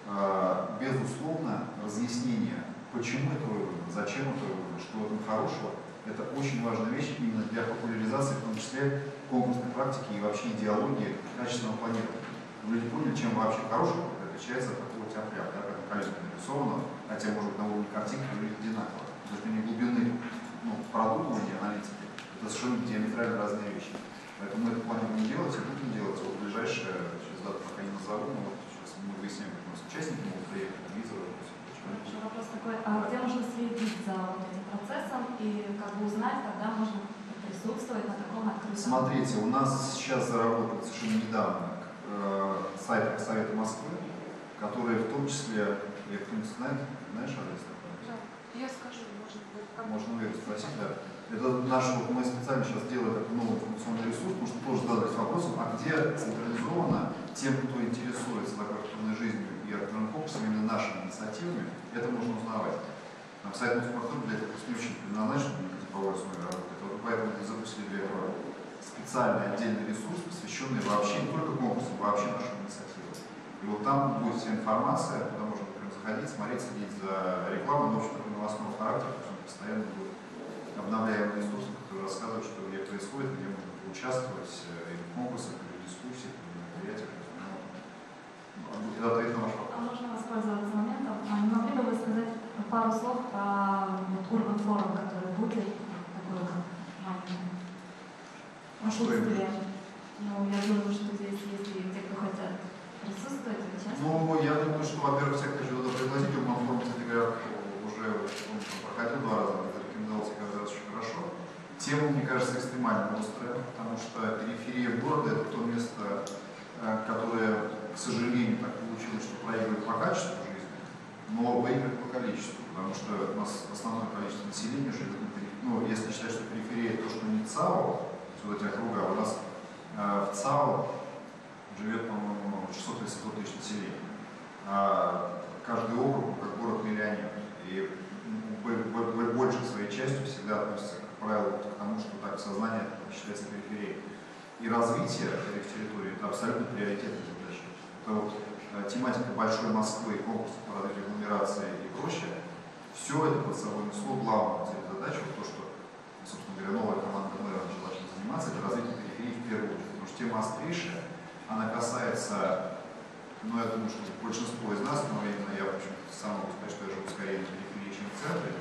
B: А, Безусловно, разъяснение, почему это выбрано, зачем это выбрано, что в этом хорошего, это очень важная вещь именно для популяризации, в том числе конкурсной практики и вообще идеологии качественного планирования. Люди поняли, чем вообще хороший отличается от такого тяпля, да, как количество нарисовано, хотя, может быть, на уровне картинки выглядит одинаково. С точки зрения глубины ну, продумывания, аналитики, это совершенно диаметрально разные вещи. Поэтому мы это планируем делать и будем делать. Вот ближайшее, сейчас дату пока не назову, но вот сейчас мы выясняем, как у нас участники могут приехать, визоры,
E: Еще вопрос такой, а где можно следить за вот этим процессом и как бы узнать, когда можно присутствовать на таком открытом?
B: Смотрите, у нас сейчас заработал совершенно недавно э, сайт Совета Москвы, который в том числе, я кто-нибудь знает, знаешь адрес такой?
A: Я скажу, может быть, как
B: Можно у Веры спросить, да. Это наш, вот мы специально сейчас делаем такой новый информационный ресурс, потому что тоже задались вопросом, а где централизовано тем, кто интересуется архитектурной жизнью и архитектурным конкурсом, именно нашими инициативами, это можно узнавать. Там сайт Мосфортур для этого не очень предназначен, для типовой основе работы. Вот поэтому мы запустили специальный отдельный ресурс, посвященный вообще не только конкурсам, вообще нашим инициативам. И вот там будет вся информация, куда можно например, заходить, смотреть, следить за рекламой, но, в общем, новостного характера, то есть он постоянно будет обновляемый ресурс, который рассказывает, что где происходит, где можно поучаствовать э, и в конкурсах, и в дискуссиях, и в мероприятиях. Ну, это ответ на ваш
E: А можно воспользоваться моментом? А не могли бы вы сказать пару слов про вот, Urban Forum, который будет, такой
B: им
E: напутствие? Ну, я думаю, что здесь, если те, кто хотят присутствовать, участвовать.
B: Ну, я думаю, что, во-первых, всех хочу туда пригласить. Он форум, кстати говоря, уже он проходил два раза, зарекомендовался каждый раз очень хорошо. Тема, мне кажется, экстремально острая, потому что периферия города – это то место, э, которое, к сожалению, так получилось, что проигрывает по качеству жизни, но выигрывает по количеству, потому что у нас основное количество населения живет на периферии. Ну, если считать, что периферия – то, что не ЦАО, вот эти округа, у нас э, в ЦАО живет, по-моему, 630 тысяч населения. А каждый округ как город-миллионер. И б- б- б- большей своей частью всегда относится, как правило, к тому, что так сознание считается периферией. И развитие этих территорий – это абсолютно приоритетная задача. Это вот э, тематика большой Москвы, конкурс по развитию агломерации и прочее. Все это под собой несло главную цель задачу, то, что, собственно говоря, новая команда мэра начала этим заниматься, это развитие периферии в первую очередь. Потому что тема острейшая, она касается но я думаю, что большинство из нас, но именно я почему-то сам могу сказать, что я центре,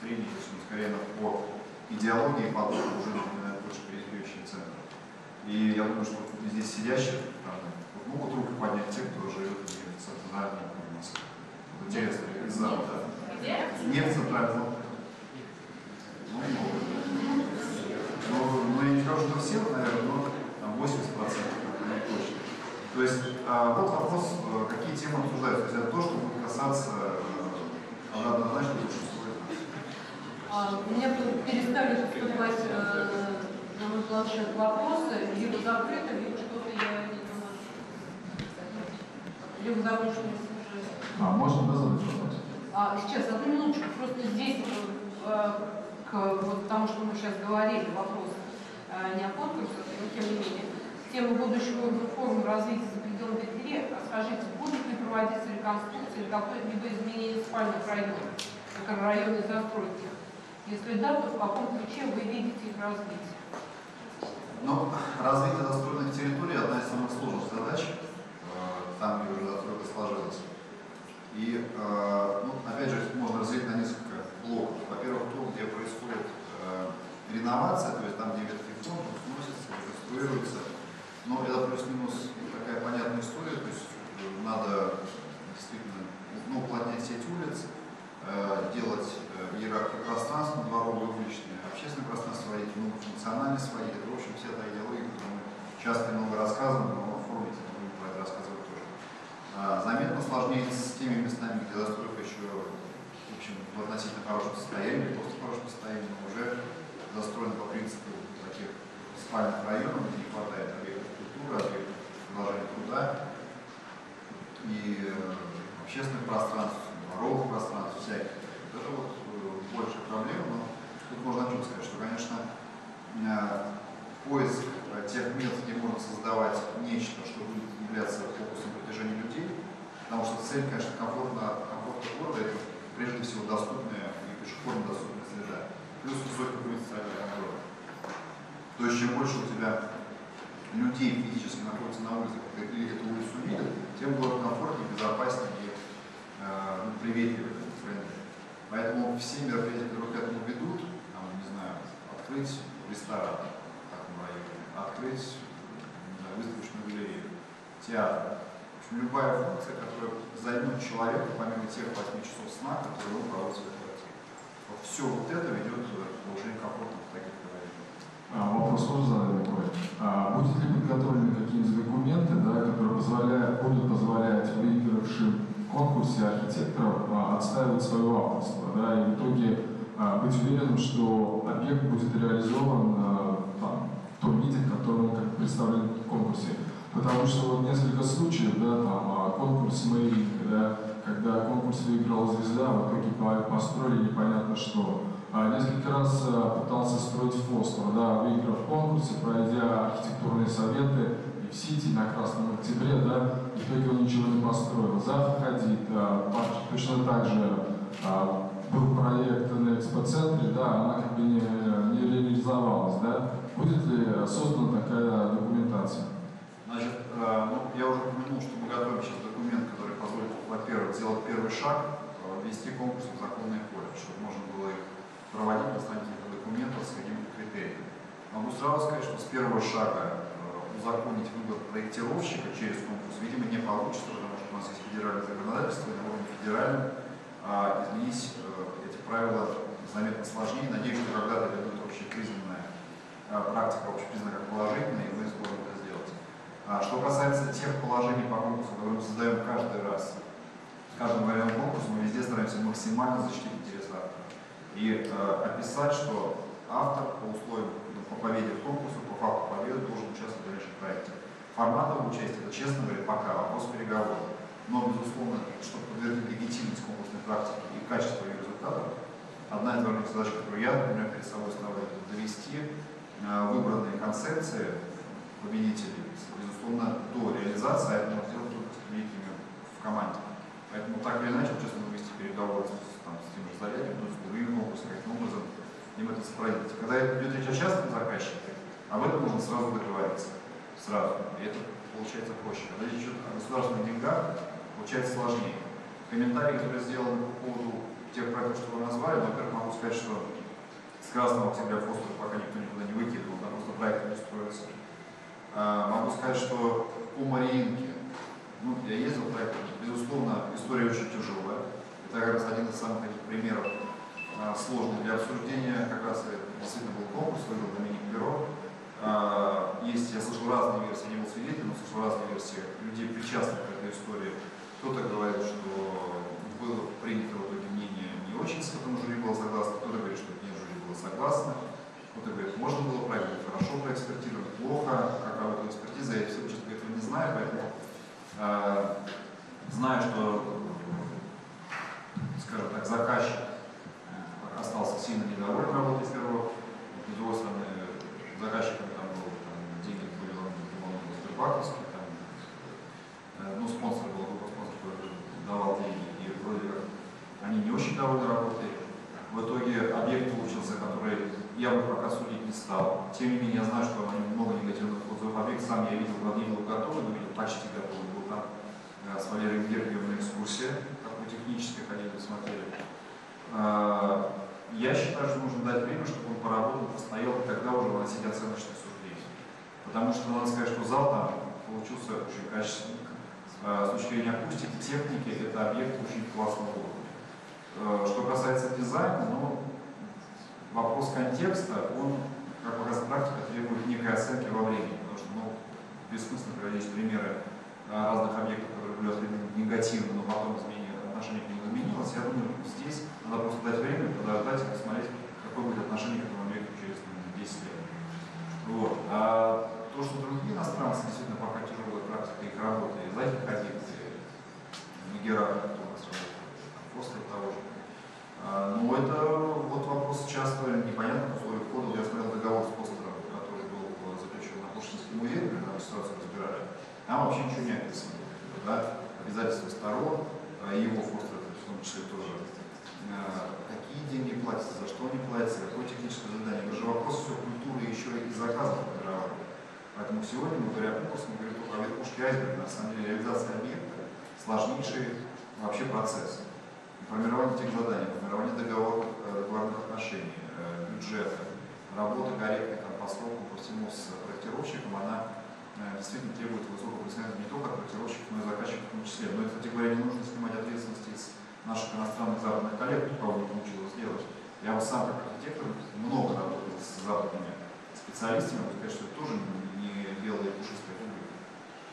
B: средний, скорее на, по идеологии подхода уже напоминает больше чем центр. И я думаю, что здесь сидящие там, могут руку поднять те, кто живет не в центральном Москве. Вот интересно, из зала, да.
D: Где?
B: Не в центральном. Ну. Ну, ну, я не скажу, что все, наверное, но там 80% не точно. То есть а, вот вопрос, э, какие темы обсуждаются. То есть это то, что будет касаться э, однозначно.
A: А, У меня тут перестали поступать э, на мой планшет вопросы, либо закрыто, либо что-то я не думаю. Либо не слушаю.
F: А, можно задать вопрос?
A: А, сейчас, одну минуточку, просто здесь, э, к, вот тому, что мы сейчас говорили, вопрос э, не о конкурсах, но тем не менее, тема будущего форума развития за пределами периферии, а скажите, будут ли проводиться реконструкции или какое-либо изменение спальных районов, микрорайонной застройки? Если да, то в каком ключе вы видите их развитие?
B: Но развитие застроенных территорий – одна из самых сложных задач, э, там, где уже застройка сложилась. И, э, ну, опять же, можно разделить на несколько блоков. Во-первых, то, где происходит э, реновация, то есть там, где ветхий фонд сносится, реконструируется. Но это плюс-минус такая понятная история, то есть э, надо действительно ну, уплотнять сеть улиц, э, делать э, иерархию пространства, дворовые, уличные, общественное пространство сводить, многофункциональность сводить. Это, в общем, вся та идеология, которую мы часто много рассказываем, но форуме это будем про это рассказывать тоже. А, Заметно сложнее с теми местами, где застройка еще в общем, в относительно хорошем состоянии, просто в хорошем состоянии, но уже застроена по принципу таких спальных районов, где не хватает объектов объектов продолжения труда и э, общественных пространств, дворовых пространств всяких. Это вот э, большая проблема, но тут можно о сказать, что, конечно, э, поиск тех мест, где можно создавать нечто, что будет являться фокусом притяжения людей, потому что цель, конечно, комфортно, комфорта города это прежде всего доступная и пешеходно доступная среда, плюс высокий уровень социального. То есть чем больше у тебя людей физически находится на улице, или эту улицу видят, тем город комфортнее, безопаснее э, ну, приветливее. Поэтому все мероприятия, которые к этому ведут, там, не знаю, открыть ресторан в таком районе, открыть выставочную галерею, театр. В общем, любая функция, которая займет человека, помимо тех 8 часов сна, которые он проводит в квартире. Вот все вот это ведет к повышению комфорта в таких районах.
F: А, вопрос позволяют, будут позволять выигравшим в конкурсе архитекторов а, отстаивать свое авторство, да, и в итоге а, быть уверенным, что объект будет реализован а, там, в том виде, в котором он как представлен в конкурсе. Потому что вот несколько случаев, да, там конкурс мэрии, да, когда конкурс выиграла звезда, в итоге по- построили непонятно что. А, несколько раз пытался строить фосфор, да, выиграв конкурсе, пройдя архитектурные советы в Сити на Красном Октябре, да, в итоге он ничего не построил. Заха Хадид, а, точно так же а, был проект на экспоцентре, да, она как бы не, не реализовалась, да. Будет ли создана такая документация?
B: Значит, э, ну, я уже упомянул, что мы готовим сейчас документ, который позволит, во-первых, сделать первый шаг, э, ввести конкурсы в законное поле, чтобы можно было их проводить на основании этих документов с какими-то критериями. Могу сразу сказать, что с первого шага узаконить выбор проектировщика через конкурс, видимо, не получится, потому что у нас есть федеральное законодательство, и на уровне федеральном а, изменить э, эти правила заметно сложнее. Надеюсь, что когда-то это будет общепризнанная а, практика, общепризнанная как положительная, и мы сможем это сделать. А что касается тех положений по конкурсу, которые мы создаем каждый раз, в каждом варианте конкурса мы везде стараемся максимально защитить интерес автора. И э, описать, что автор по условиям, ну, по победе в конкурсе, по факту победы должен участвовать в дальнейшем проекте. Формат его участия, это, честно говоря, пока вопрос переговоров. Но, безусловно, чтобы подтвердить легитимность конкурсной практики и качество ее результатов, одна из важных задач, которую я, например, перед собой ставлю, это довести э, выбранные концепции победителей, безусловно, до реализации, а это можно сделать только с победителями в команде. Поэтому так или иначе, честно, вести переговоры с, там, с тем же Зарядом, ну, с другими конкурсами, каким образом им это сопроводить. Когда идет речь о частном заказчике, об этом можно сразу договориться. Сразу. И это получается проще. Когда речь идет о государственных деньгах, получается сложнее. Комментарии, которые сделаны по поводу тех проектов, что вы назвали, во-первых, могу сказать, что с красного октября Фостер пока никто никуда не выкидывал, потому что проект не строится. А, могу сказать, что по Мариинке, ну, я ездил проект, безусловно, история очень тяжелая. Это как раз один из самых этих примеров а, сложных для обсуждения. Как раз действительно был конкурс, выиграл Доминик Перо. А, есть, я слышал разные версии, не был свидетелем, но слышал разные версии людей, причастных к этой истории. Кто-то говорит, что было принято в итоге мнение не очень с этим жюри было согласно, кто-то говорит, что нет, жюри было согласно, кто-то говорит, можно было проект хорошо проэкспертировать, плохо, как работала экспертиза, я все честно этого не знаю, поэтому э, знаю, что, скажем так, заказчик остался сильно недоволен работой Сбербанка, с другой стороны, заказчиком там был, там, деньги были, Сбербанковские, там, э, ну, спонсор был, группа спонсоров, давал деньги, и вроде как они не очень довольны работой. В итоге объект получился, который я бы пока судить не стал. Тем не менее, я знаю, что они много негативных отзывов. Объект сам я видел, не был готовый, но видел почти готовый. Был там э, с Валерием Гергиевым на экскурсии, такой технической ходили, смотрели. Э, я считаю, что нужно дать время, чтобы он поработал, постоял, и тогда уже выносить оценочные суждения. Потому что надо сказать, что зал там получился очень качественный. Э, с точки зрения акустики, техники, это объект очень классного уровня. Э, что касается дизайна, ну, вопрос контекста, он, как показывает практика, требует некой оценки во времени, потому что, ну, бессмысленно приводить примеры э, разных объектов, которые были оценены негативно, но потом изменили, отношение к ним изменилось. Я думаю, здесь надо просто дать время, подождать и посмотреть, какое будет отношение к этому объекту через ну, 10 лет. Вот. А то, что другие иностранцы действительно пока тяжелая практика их работы, за этих позиций, Нигера, кто у нас работает, после того же. А, ну, это вот вопрос часто непонятно, условия входа. Я смотрел договор с постером, который был заключен на Пушкинском музее, когда мы ситуацию разбирали. Там вообще ничего не описано. Да? Обязательства сторон, а, его Фостер в том числе тоже. А, какие деньги платятся, за что они платятся, какое техническое задание. Это же вопрос все культуры еще и заказов формирования. Поэтому сегодня мы говоря о конкурсе, мы говорим только о верхушке айсберга. На самом деле реализация объекта сложнейший вообще процесс. Формирование тех заданий, формирование договоров, э, договорных отношений, э, бюджета, работа корректной там, по сроку, по всему с проектировщиком, она э, действительно требует высокого представления не только от проектировщиков, но и заказчиков в том числе. Но, это, кстати говоря, не нужно снимать ответственности с наших иностранных западных коллег, кого не получилось сделать. Я вот сам как архитектор много работал с западными специалистами, сказать, что это тоже не белая пушистая публика.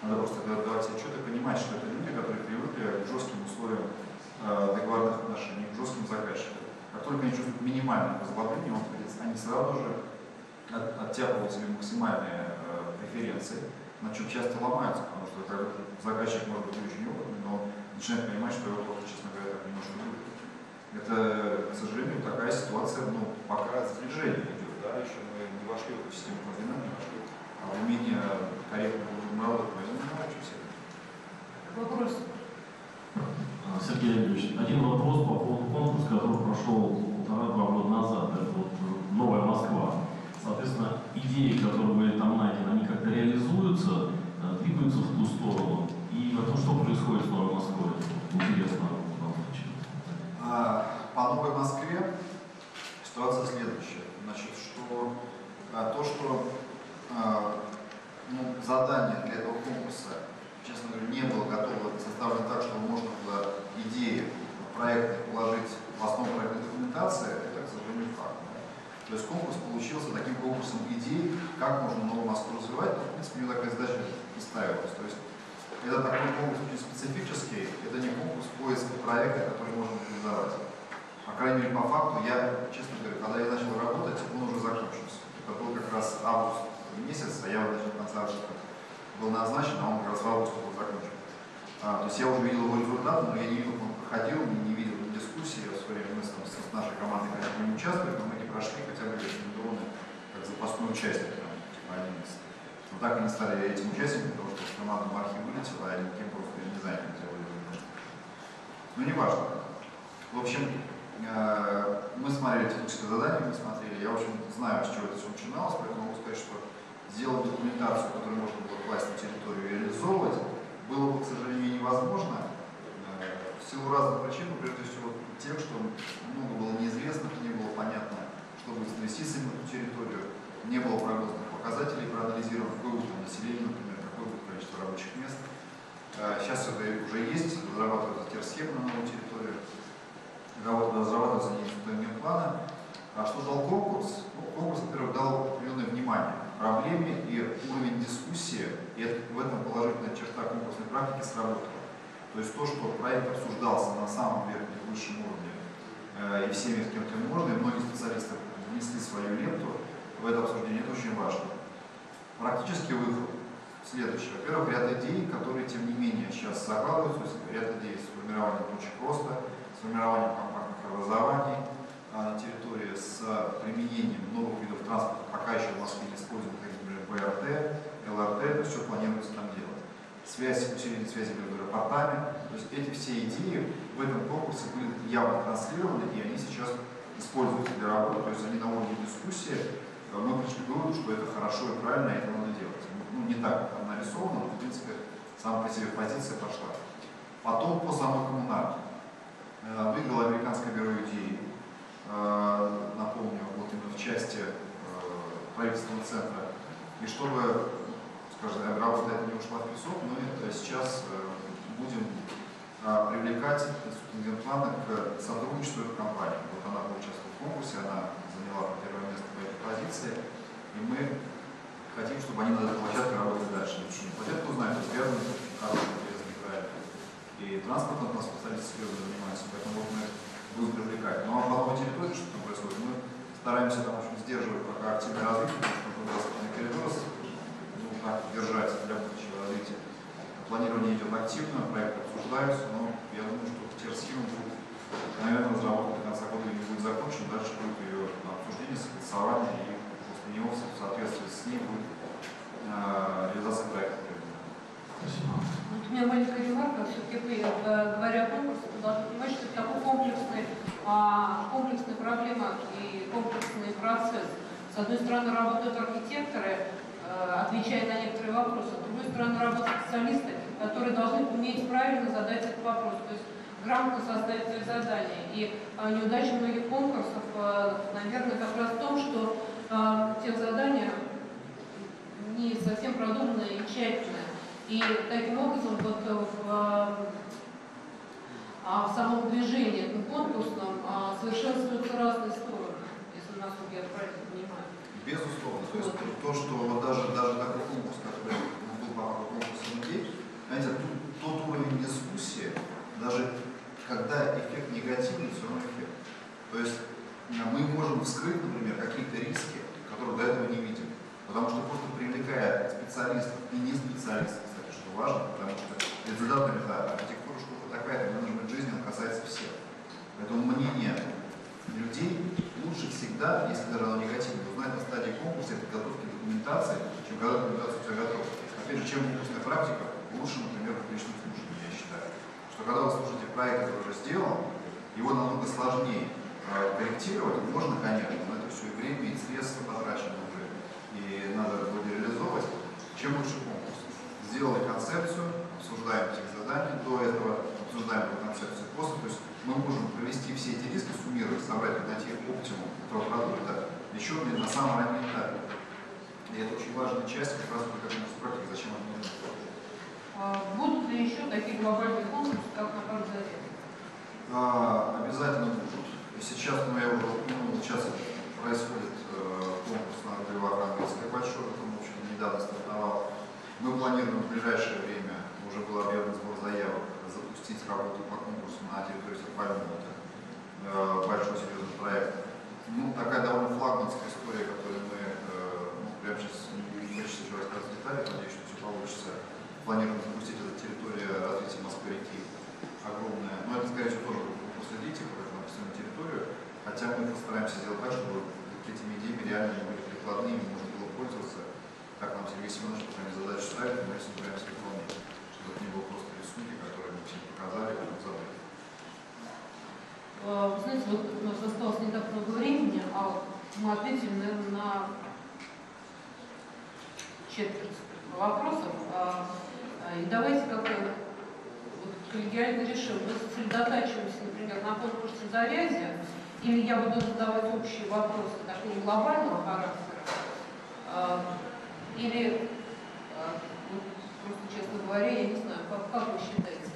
B: Надо просто давать отчет и понимать, что это люди, которые привыкли к жестким условиям э, договорных отношений, к жестким заказчикам. Как только они чувствуют минимальное послабление, он, они сразу же от, оттягивают себе максимальные э, преференции, на чем часто ломаются, потому что заказчик может быть очень опытный, но начинает понимать, что его просто, честно говоря, так не может быть. Это, к сожалению, такая ситуация, ну, пока сближение идет, да, еще мы не вошли в эту систему координат, не вошли, а умение корректно работать, мы не научимся.
A: Вопрос.
G: А, Сергей Олегович, один вопрос по поводу конкурса, который прошел полтора-два года назад. Это вот э, «Новая Москва». Соответственно, идеи, которые были там найдены, они как-то реализуются, э, двигаются в ту сторону. И о том, что происходит с Новой Москвой, интересно в данном.
B: А, По Новой Москве ситуация следующая. Значит, что а, то, что а, ну, задание для этого конкурса, честно говоря, не было готово составлено так, чтобы можно было идеи проекта положить в основу проектной документации, это, к сожалению, факт. То есть конкурс получился таким конкурсом идей, как можно Новую Москву развивать, в принципе, мне такая задача не ставилась. То есть это такой конкурс очень специфический, это не конкурс поиска проекта, который можно реализовать. По крайней мере, по факту, я, честно говоря, когда я начал работать, он уже закончился. Это был как раз август месяц, а я вот в конце августа был назначен, а он как раз в августе был закончен. А, то есть я уже видел его результаты, но я не видел, как он проходил, не, видел дискуссии. Я в свое время мы с, с нашей командой, конечно, не участвовали, но мы не прошли бы рекомендованные как запасной участник, там, типа 11. Но так и не стали этим участником, потому что команда Мархи вылетела, а они кем просто не знаю, как сделали. Ну, не важно. В общем, э, мы смотрели техническое задание, мы смотрели, я, в общем, знаю, с чего это все начиналось, поэтому могу сказать, что сделать документацию, которую можно было класть на территорию и реализовывать, было бы, к сожалению, невозможно э, в силу разных причин, прежде всего тех, что много было неизвестных, не было понятно, что будет с инвестициями на эту территорию, не было прогнозных показателей, проанализировано, какое будет население, например, какое будет количество рабочих мест. Э, Сейчас это уже есть, разрабатываются терсхемы на новую территорию, разрабатываются инвестиционные планы. А что дал конкурс? Ну, конкурс, во-первых, дал определенное внимание проблеме и уровень дискуссии, и это, в этом положительная черта конкурсной практики сработала. То есть то, что проект обсуждался на самом верхнем, высшем уровне, э, и всеми, с кем то можно, и многие специалисты внесли свою лепту в это обсуждение, это очень важно. Практически выход следующий. Во-первых, ряд идей, которые, тем не менее, сейчас закладываются, ряд идей с формированием точек роста, с формированием компактных образований а, на территории, с применением новых видов транспорта, пока еще в Москве не используем, как, например, БРТ, ЛРТ, то есть что планируется там делать. Связь, усиление связи между аэропортами, то есть эти все идеи в этом конкурсе были явно транслированы, и они сейчас используются для работы, то есть они на уровне дискуссии, мы пришли к выводу, что это хорошо и правильно, это надо делать. Ну, не так там нарисовано, но, в принципе, сама по себе позиция пошла. Потом по самой коммунарке. Э, выиграло американское бюро идеи. Э, напомню, вот именно в части э, правительственного центра. И чтобы, скажем, работа это не ушла в песок, мы сейчас будем привлекать институт плана к сотрудничеству этой компании. Вот она поучаствовала в конкурсе, она заняла первое место по этой позиции, и мы хотим, чтобы они над этой площадкой работали дальше. Потому что площадку знаем, связаны с хорошим, интересным проектом. И транспортом нас специалисты серьезно занимаются, поэтому вот мы будем привлекать. Ну а по территории, что там происходит, мы стараемся там очень сдерживать пока активное развитие, потому что коридор ну, так, держать для будущего развития. Планирование идет активно, проекты обсуждаются, но я думаю, что терсхема будет, наверное, разработана до конца года не будет закончена, дальше будет ее обсуждение, согласование и после него в соответствии с ним будет э, реализация проекта.
G: Спасибо.
A: Вот у меня маленькая ремарка, все-таки вы, э, говоря о конкурсе, вы должны понимать, что это такой комплексный, а, комплексная проблема и комплексный процесс. С одной стороны, работают архитекторы, э, отвечая на некоторые вопросы, с другой стороны, работают специалисты, которые должны уметь правильно задать этот вопрос. То есть грамотно составить свои задания. И а, неудача многих конкурсов, а, наверное, как раз в том, что а, тех задания не совсем продуманные и тщательные. И таким образом вот в, а, в самом движении конкурсном а, совершенствуются разные стороны, если насколько я правильно понимаю.
B: Безусловно. То есть вот. то, что даже, даже такой конкурс, который был по людей, знаете, тот уровень дискуссии, даже когда эффект негативный, все равно эффект. То есть мы можем вскрыть, например, какие-то риски, которые до этого не видели. Потому что просто привлекая специалистов и не специалистов, кстати, что важно, потому что результат это архитектура штука такая, менеджмент жизни, он касается всех. Поэтому мнение людей лучше всегда, если даже оно негативное, узнать на стадии конкурса и подготовки документации, чем когда документация у тебя готова. Опять же, чем конкурсная практика, лучше, например, в личном слушании, я считаю. Что когда вы слушаете проект, который уже сделан, его намного сложнее э, корректировать, можно, конечно, но это все и время, и средства потрачены уже, и надо будет реализовывать. Чем лучше конкурс? Сделали концепцию, обсуждаем тех заданий, до этого обсуждаем эту концепцию после, то есть мы можем провести все эти риски, суммировать, собрать, найти оптимум этого продукта еще на самом раннем этапе. И это очень важная часть как раз как практики, зачем это нужно.
A: А будут ли еще такие глобальные конкурсы, как на парк
B: А, обязательно будут. Сейчас, ну, уже упомянул, сейчас происходит э, конкурс на большой, он, в общем, недавно стартовал. Мы планируем в ближайшее время, уже был объявлен сбор заявок, запустить работу по конкурсу на территории Сокольного. Это э, большой серьезный проект. Ну, такая довольно флагманская история, которую мы, э, ну, прямо сейчас не хочется еще рассказать детали, надеюсь, что все получится. Планируем запустить эту территорию развития Москвы-реки. Огромная. Но это, скорее всего, тоже последить их, на определенную территорию. Хотя мы постараемся сделать так, чтобы этими идеями реально были прикладными, можно было пользоваться. Как нам Сергей Семенович, пока не задачу ставит, мы собираемся выполнять. Чтобы это не было просто рисунки, которые мы всем показали, а потом забыли.
A: Вы знаете, вот у нас осталось не так много времени, а мы ответили, наверное, на четверть вопросов. А, И давайте как-то вот, коллегиально решим. Мы сосредотачиваемся, например, на конкурсе «Зарядье», или я буду задавать общие вопросы такого глобального характера, а, или, ну, просто честно говоря, я не знаю, как, как вы считаете?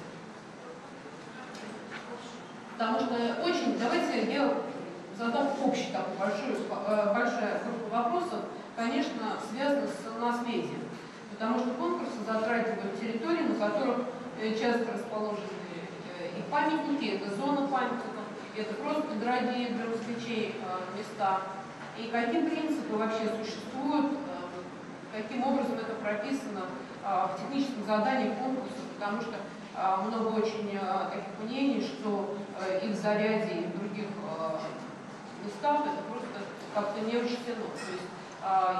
A: Потому что очень, давайте я задам общий такой большой, э, большая группа вопросов, конечно, связана с наследием. Потому что конкурсы затрагивают территории, на которых э, часто расположены э, и памятники, это зона памятников, это просто дорогие для москвичей э, места. И каким принципы вообще существуют, каким образом это прописано в техническом задании конкурса, потому что много очень таких мнений, что и в заряде, и в других местах это просто как-то не учтено. То есть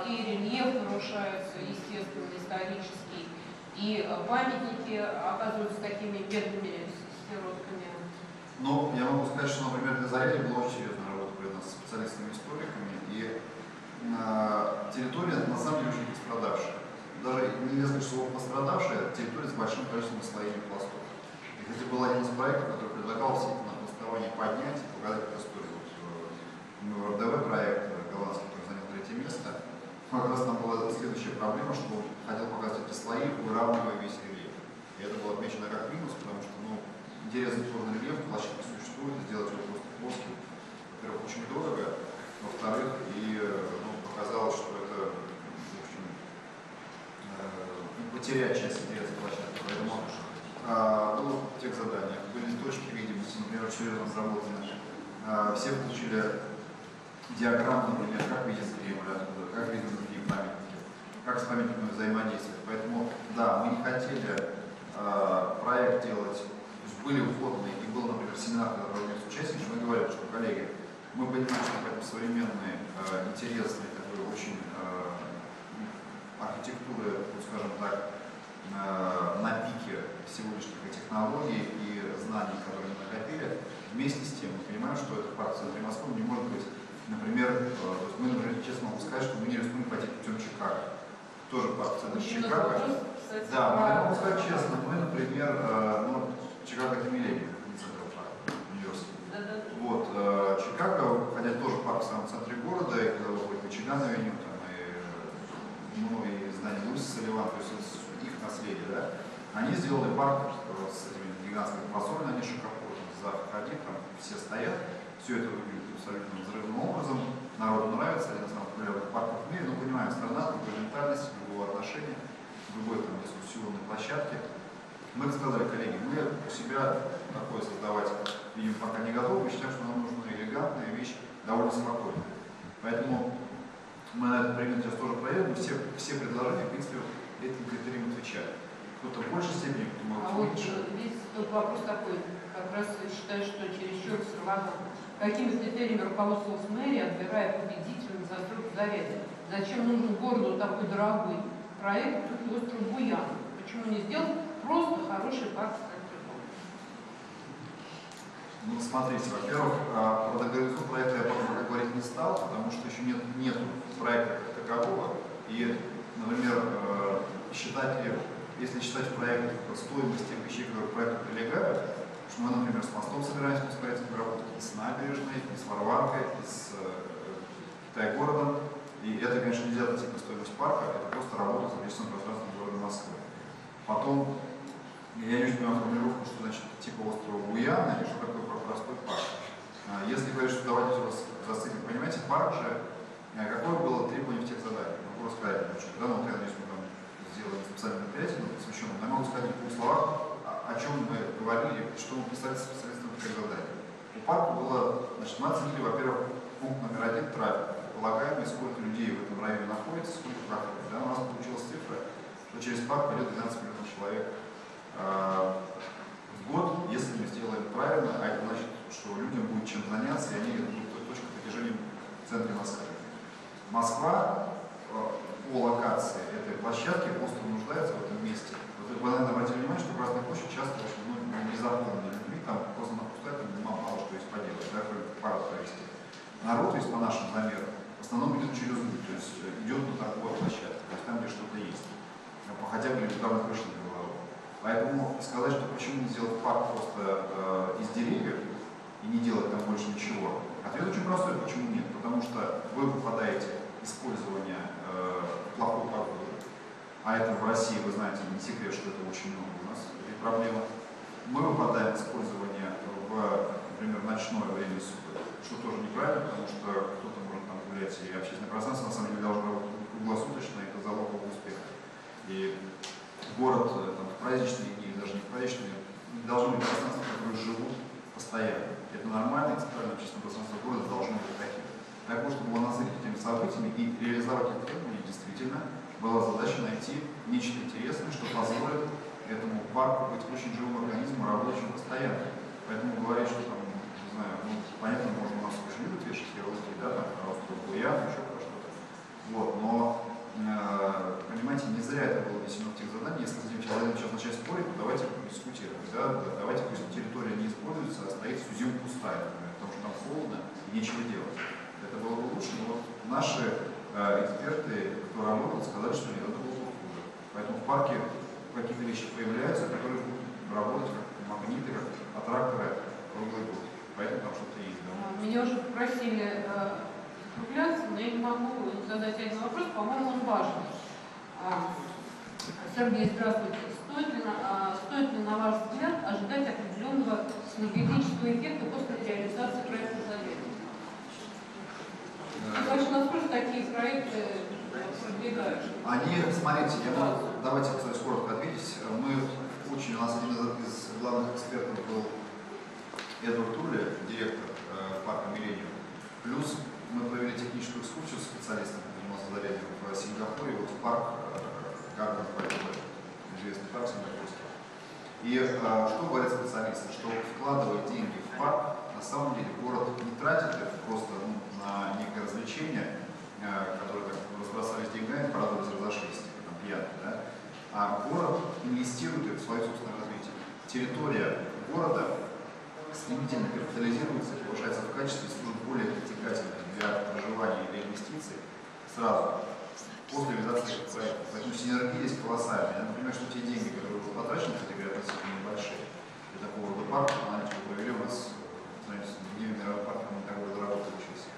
A: и рельеф нарушается, естественно, исторический, и а, памятники оказываются такими бедными сиротками.
B: Но я могу сказать, что, например, для Заряди была очень серьезная работа проведена с специалистами-историками, и э, территория на самом деле очень пострадавшая. Даже нельзя сказать, что пострадавшая, территория с большим количеством слоений пластов. И кстати, был один из проектов, который предлагал все это на пластование поднять и показать историю. Вот, э, РДВ проект э, голландский, третье место, как раз там была следующая проблема, что он хотел показать эти слои, выравнивая весь рельеф. И это было отмечено как минус, потому что, ну, интересный сложный рельеф, площадки существует, сделать его просто плоским, во-первых, очень дорого, во-вторых, и ну, показалось, что это, в общем, э, потерять часть интереса площадки. Поэтому а, было в тех заданиях, были точки видимости, например, серьезно разработаны. А, все включили диаграмму, например, как видит Кремль оттуда, как видны другие памятники, как с памятниками взаимодействовать. Поэтому, да, мы не хотели э, проект делать, были вводные, и был, например, семинар, когда проводился участники, мы говорили, что, коллеги, мы понимаем, что это современные, э, интересные, такой очень э, архитектуры, ну, скажем так, э, на пике сегодняшних технологий и знаний, которые мы накопили, вместе с тем мы понимаем, что этот парк в центре не может быть Например, э, мы, например, честно могу сказать, что мы не рискуем пойти путем Чикаго. Тоже парк центр Чикаго. Да, но я могу сказать честно, мы, например, э, ну, Чикаго это миллениум, не центр парк, университет. Вот, э, Чикаго, хотя тоже парк в самом центре города, и когда ходите Мичиган авеню, там, и, ну, и здание Луиса Салливан, то есть их наследие, да, они сделали парк с этими гигантскими плазорами, они шикарно, за ходи, там все стоят, все это выглядит абсолютно взрывным образом. Народу нравится, один из самых популярных парков в мире, но понимаем, страна, другой ментальности, другого отношения, другой там дискуссионной площадки. Мы сказали, коллеги, мы у себя такое создавать, видим, пока не готовы, мы считаем, что нам нужна элегантная вещь, довольно спокойная. Поэтому мы на этот пример сейчас тоже проедем, все, все предложения, в принципе, этим критериям отвечают. Кто-то в большей степени, кто-то
A: А вот
B: меньше.
A: здесь вопрос такой, как раз считаю, что чересчур экстравагантно. Какими критериями руководствовалась мэрия, отбирая победителя за срок заряда? Зачем нужен городу такой дорогой проект, тут остров Буян? Почему не сделать просто хороший парк?
B: Ну, смотрите, во-первых, а, про договоренность проекта я пока говорить не стал, потому что еще нет, нет проекта как такового. И, например, э, считать ли, если считать в проекте стоимость тех вещей, которые к проекту прилегают, мы, например, с мостом собираемся с работать, и с набережной, и с Варваркой, и с э, Китай-городом. И это, конечно, нельзя на стоимость парка, это просто работа с количеством пространства города Москвы. Потом, я не очень понимаю формулировку, что значит типа острова Буяна, или что такое простой парк. А, Если говорить, что давайте вас зацикlim, понимаете, парк же, а, какое было требование в тех заданиях? Могу рассказать немножко, да, ну, вот мы там сделаем специальное мероприятие, посвященное, но я могу сказать в двух словах, о, чем мы говорили, что мы писали с специалистами тех заданий. У парка было, значит, мы оценили, во-первых, пункт номер один – трафик, предполагаемый, сколько людей в этом районе находится, сколько проходит. Да, у нас получилась цифра, что через парк пойдет 12 миллионов человек э, в год, если мы сделаем правильно, а это значит, что людям будет чем заняться, и они будут точкой притяжения в центре Москвы. Москва э, по локации этой площадки просто нуждается в этом месте. Вы, наверное, обратили внимание, что Красная площадь часто очень ну, не заполнена людьми, там просто на пустая, там мало, мало что есть поделать, да, кроме пару провести. Народ, если по нашим замерам, по основном идет через губ, то есть э, идет на торговая площадка, то есть там, где что-то есть. Хотя бы элементарно крыша головой. Поэтому сказать, что почему не сделать парк просто э, из деревьев и не делать там больше ничего, ответ очень простой, почему нет. Потому что вы попадаете в использование э, плохой погоды, а это в России, вы знаете, не секрет, что это очень много у нас, этой проблемы. Мы выпадаем использование в, например, ночное время суток, что тоже неправильно, потому что кто-то может там гулять, и общественное пространство на самом деле должно работать круглосуточно, это залог успеха. И город э, там, в праздничные дни, даже не в праздничные, должны быть пространства, которые живут постоянно. Это нормально, и центральное общественное пространство города должно быть таким. Так вот, чтобы его насытить этими событиями и реализовать это требование, действительно, была задача найти нечто интересное, что позволит этому парку быть очень живым организмом, рабочим постоянно. Поэтому говорить, что там, не знаю, ну, понятно, можно у нас очень любят вешать ярлыки, да, там, про буян, еще про что-то. Вот, но, э, понимаете, не зря это было внесено в тех заданий. Если с этим человеком сейчас начать спорить, то давайте дискутировать, да, да, давайте пусть территория не используется, а стоит всю зиму пустая, например, потому что там холодно и нечего делать. Это было бы лучше, но вот наши эксперты, кто работал, сказали, что нет, это было бы хуже. Поэтому в парке какие-то вещи появляются, которые будут работать как магниты, как аттракторы круглый год. Поэтому там что-то есть. Да?
A: А, Меня уже попросили э, закругляться, но я не могу не задать один вопрос, по-моему, он важный. А, Сергей, здравствуйте. Стоит ли, на, а, стоит ли, на ваш взгляд, ожидать определенного синергетического эффекта после реализации проекта завета?
B: Э,
A: Значит, насколько такие проекты э, продвигают?
B: Они, смотрите, я могу, давайте кстати, коротко ответить. Мы очень, у нас один из, главных экспертов был Эдвард Тули, директор э, парка Миллениум. Плюс мы провели техническую экскурсию с специалистом, занимался зарядом в Сингапуре, вот в парк Гарден известный парк сингапурский. И э, что говорят специалисты, что вкладывая деньги в парк, на самом деле город не тратит их просто ну, на некое развлечение, э, которые так разбросались деньгами, порадовались, разошлись, там пьяные, да? а город инвестирует в свое собственное развитие. Территория города стремительно капитализируется, повышается в качестве, служит более притягательной для проживания или инвестиций сразу после реализации этих. Поэтому синергия здесь колоссальная. Я например, что те деньги, которые уже потрачены, кстати говоря, относительно небольшие, для такого рода парка, аналитику провели у нас, знаете, с другими мировыми парками мы такой доработали сейчас.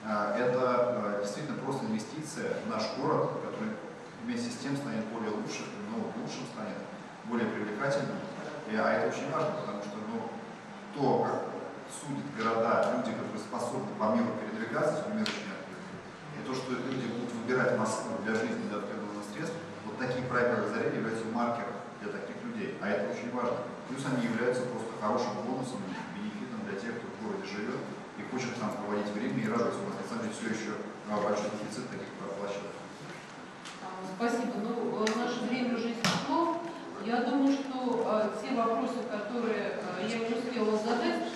B: А, Это а, действительно просто инвестиция в наш город, который вместе с тем станет более лучше, ну, лучшим станет, более привлекательным. И, а это очень важно, потому что ну, то, как судят города, люди, которые способны по миру передвигаться, открыт. И то, что люди будут выбирать Москву для жизни, для определенных средств, вот такие проекты озарения являются маркером для таких людей. А это очень важно. Плюс они являются просто хорошим бонусом, бенефитом для тех, кто в городе живет хочет там проводить время и радоваться. У нас на самом деле все еще большой дефицит таких площадок.
A: А, Спасибо. Ну, э, наше время уже истекло. Я думаю, что э, те вопросы, которые э, я не успела задать,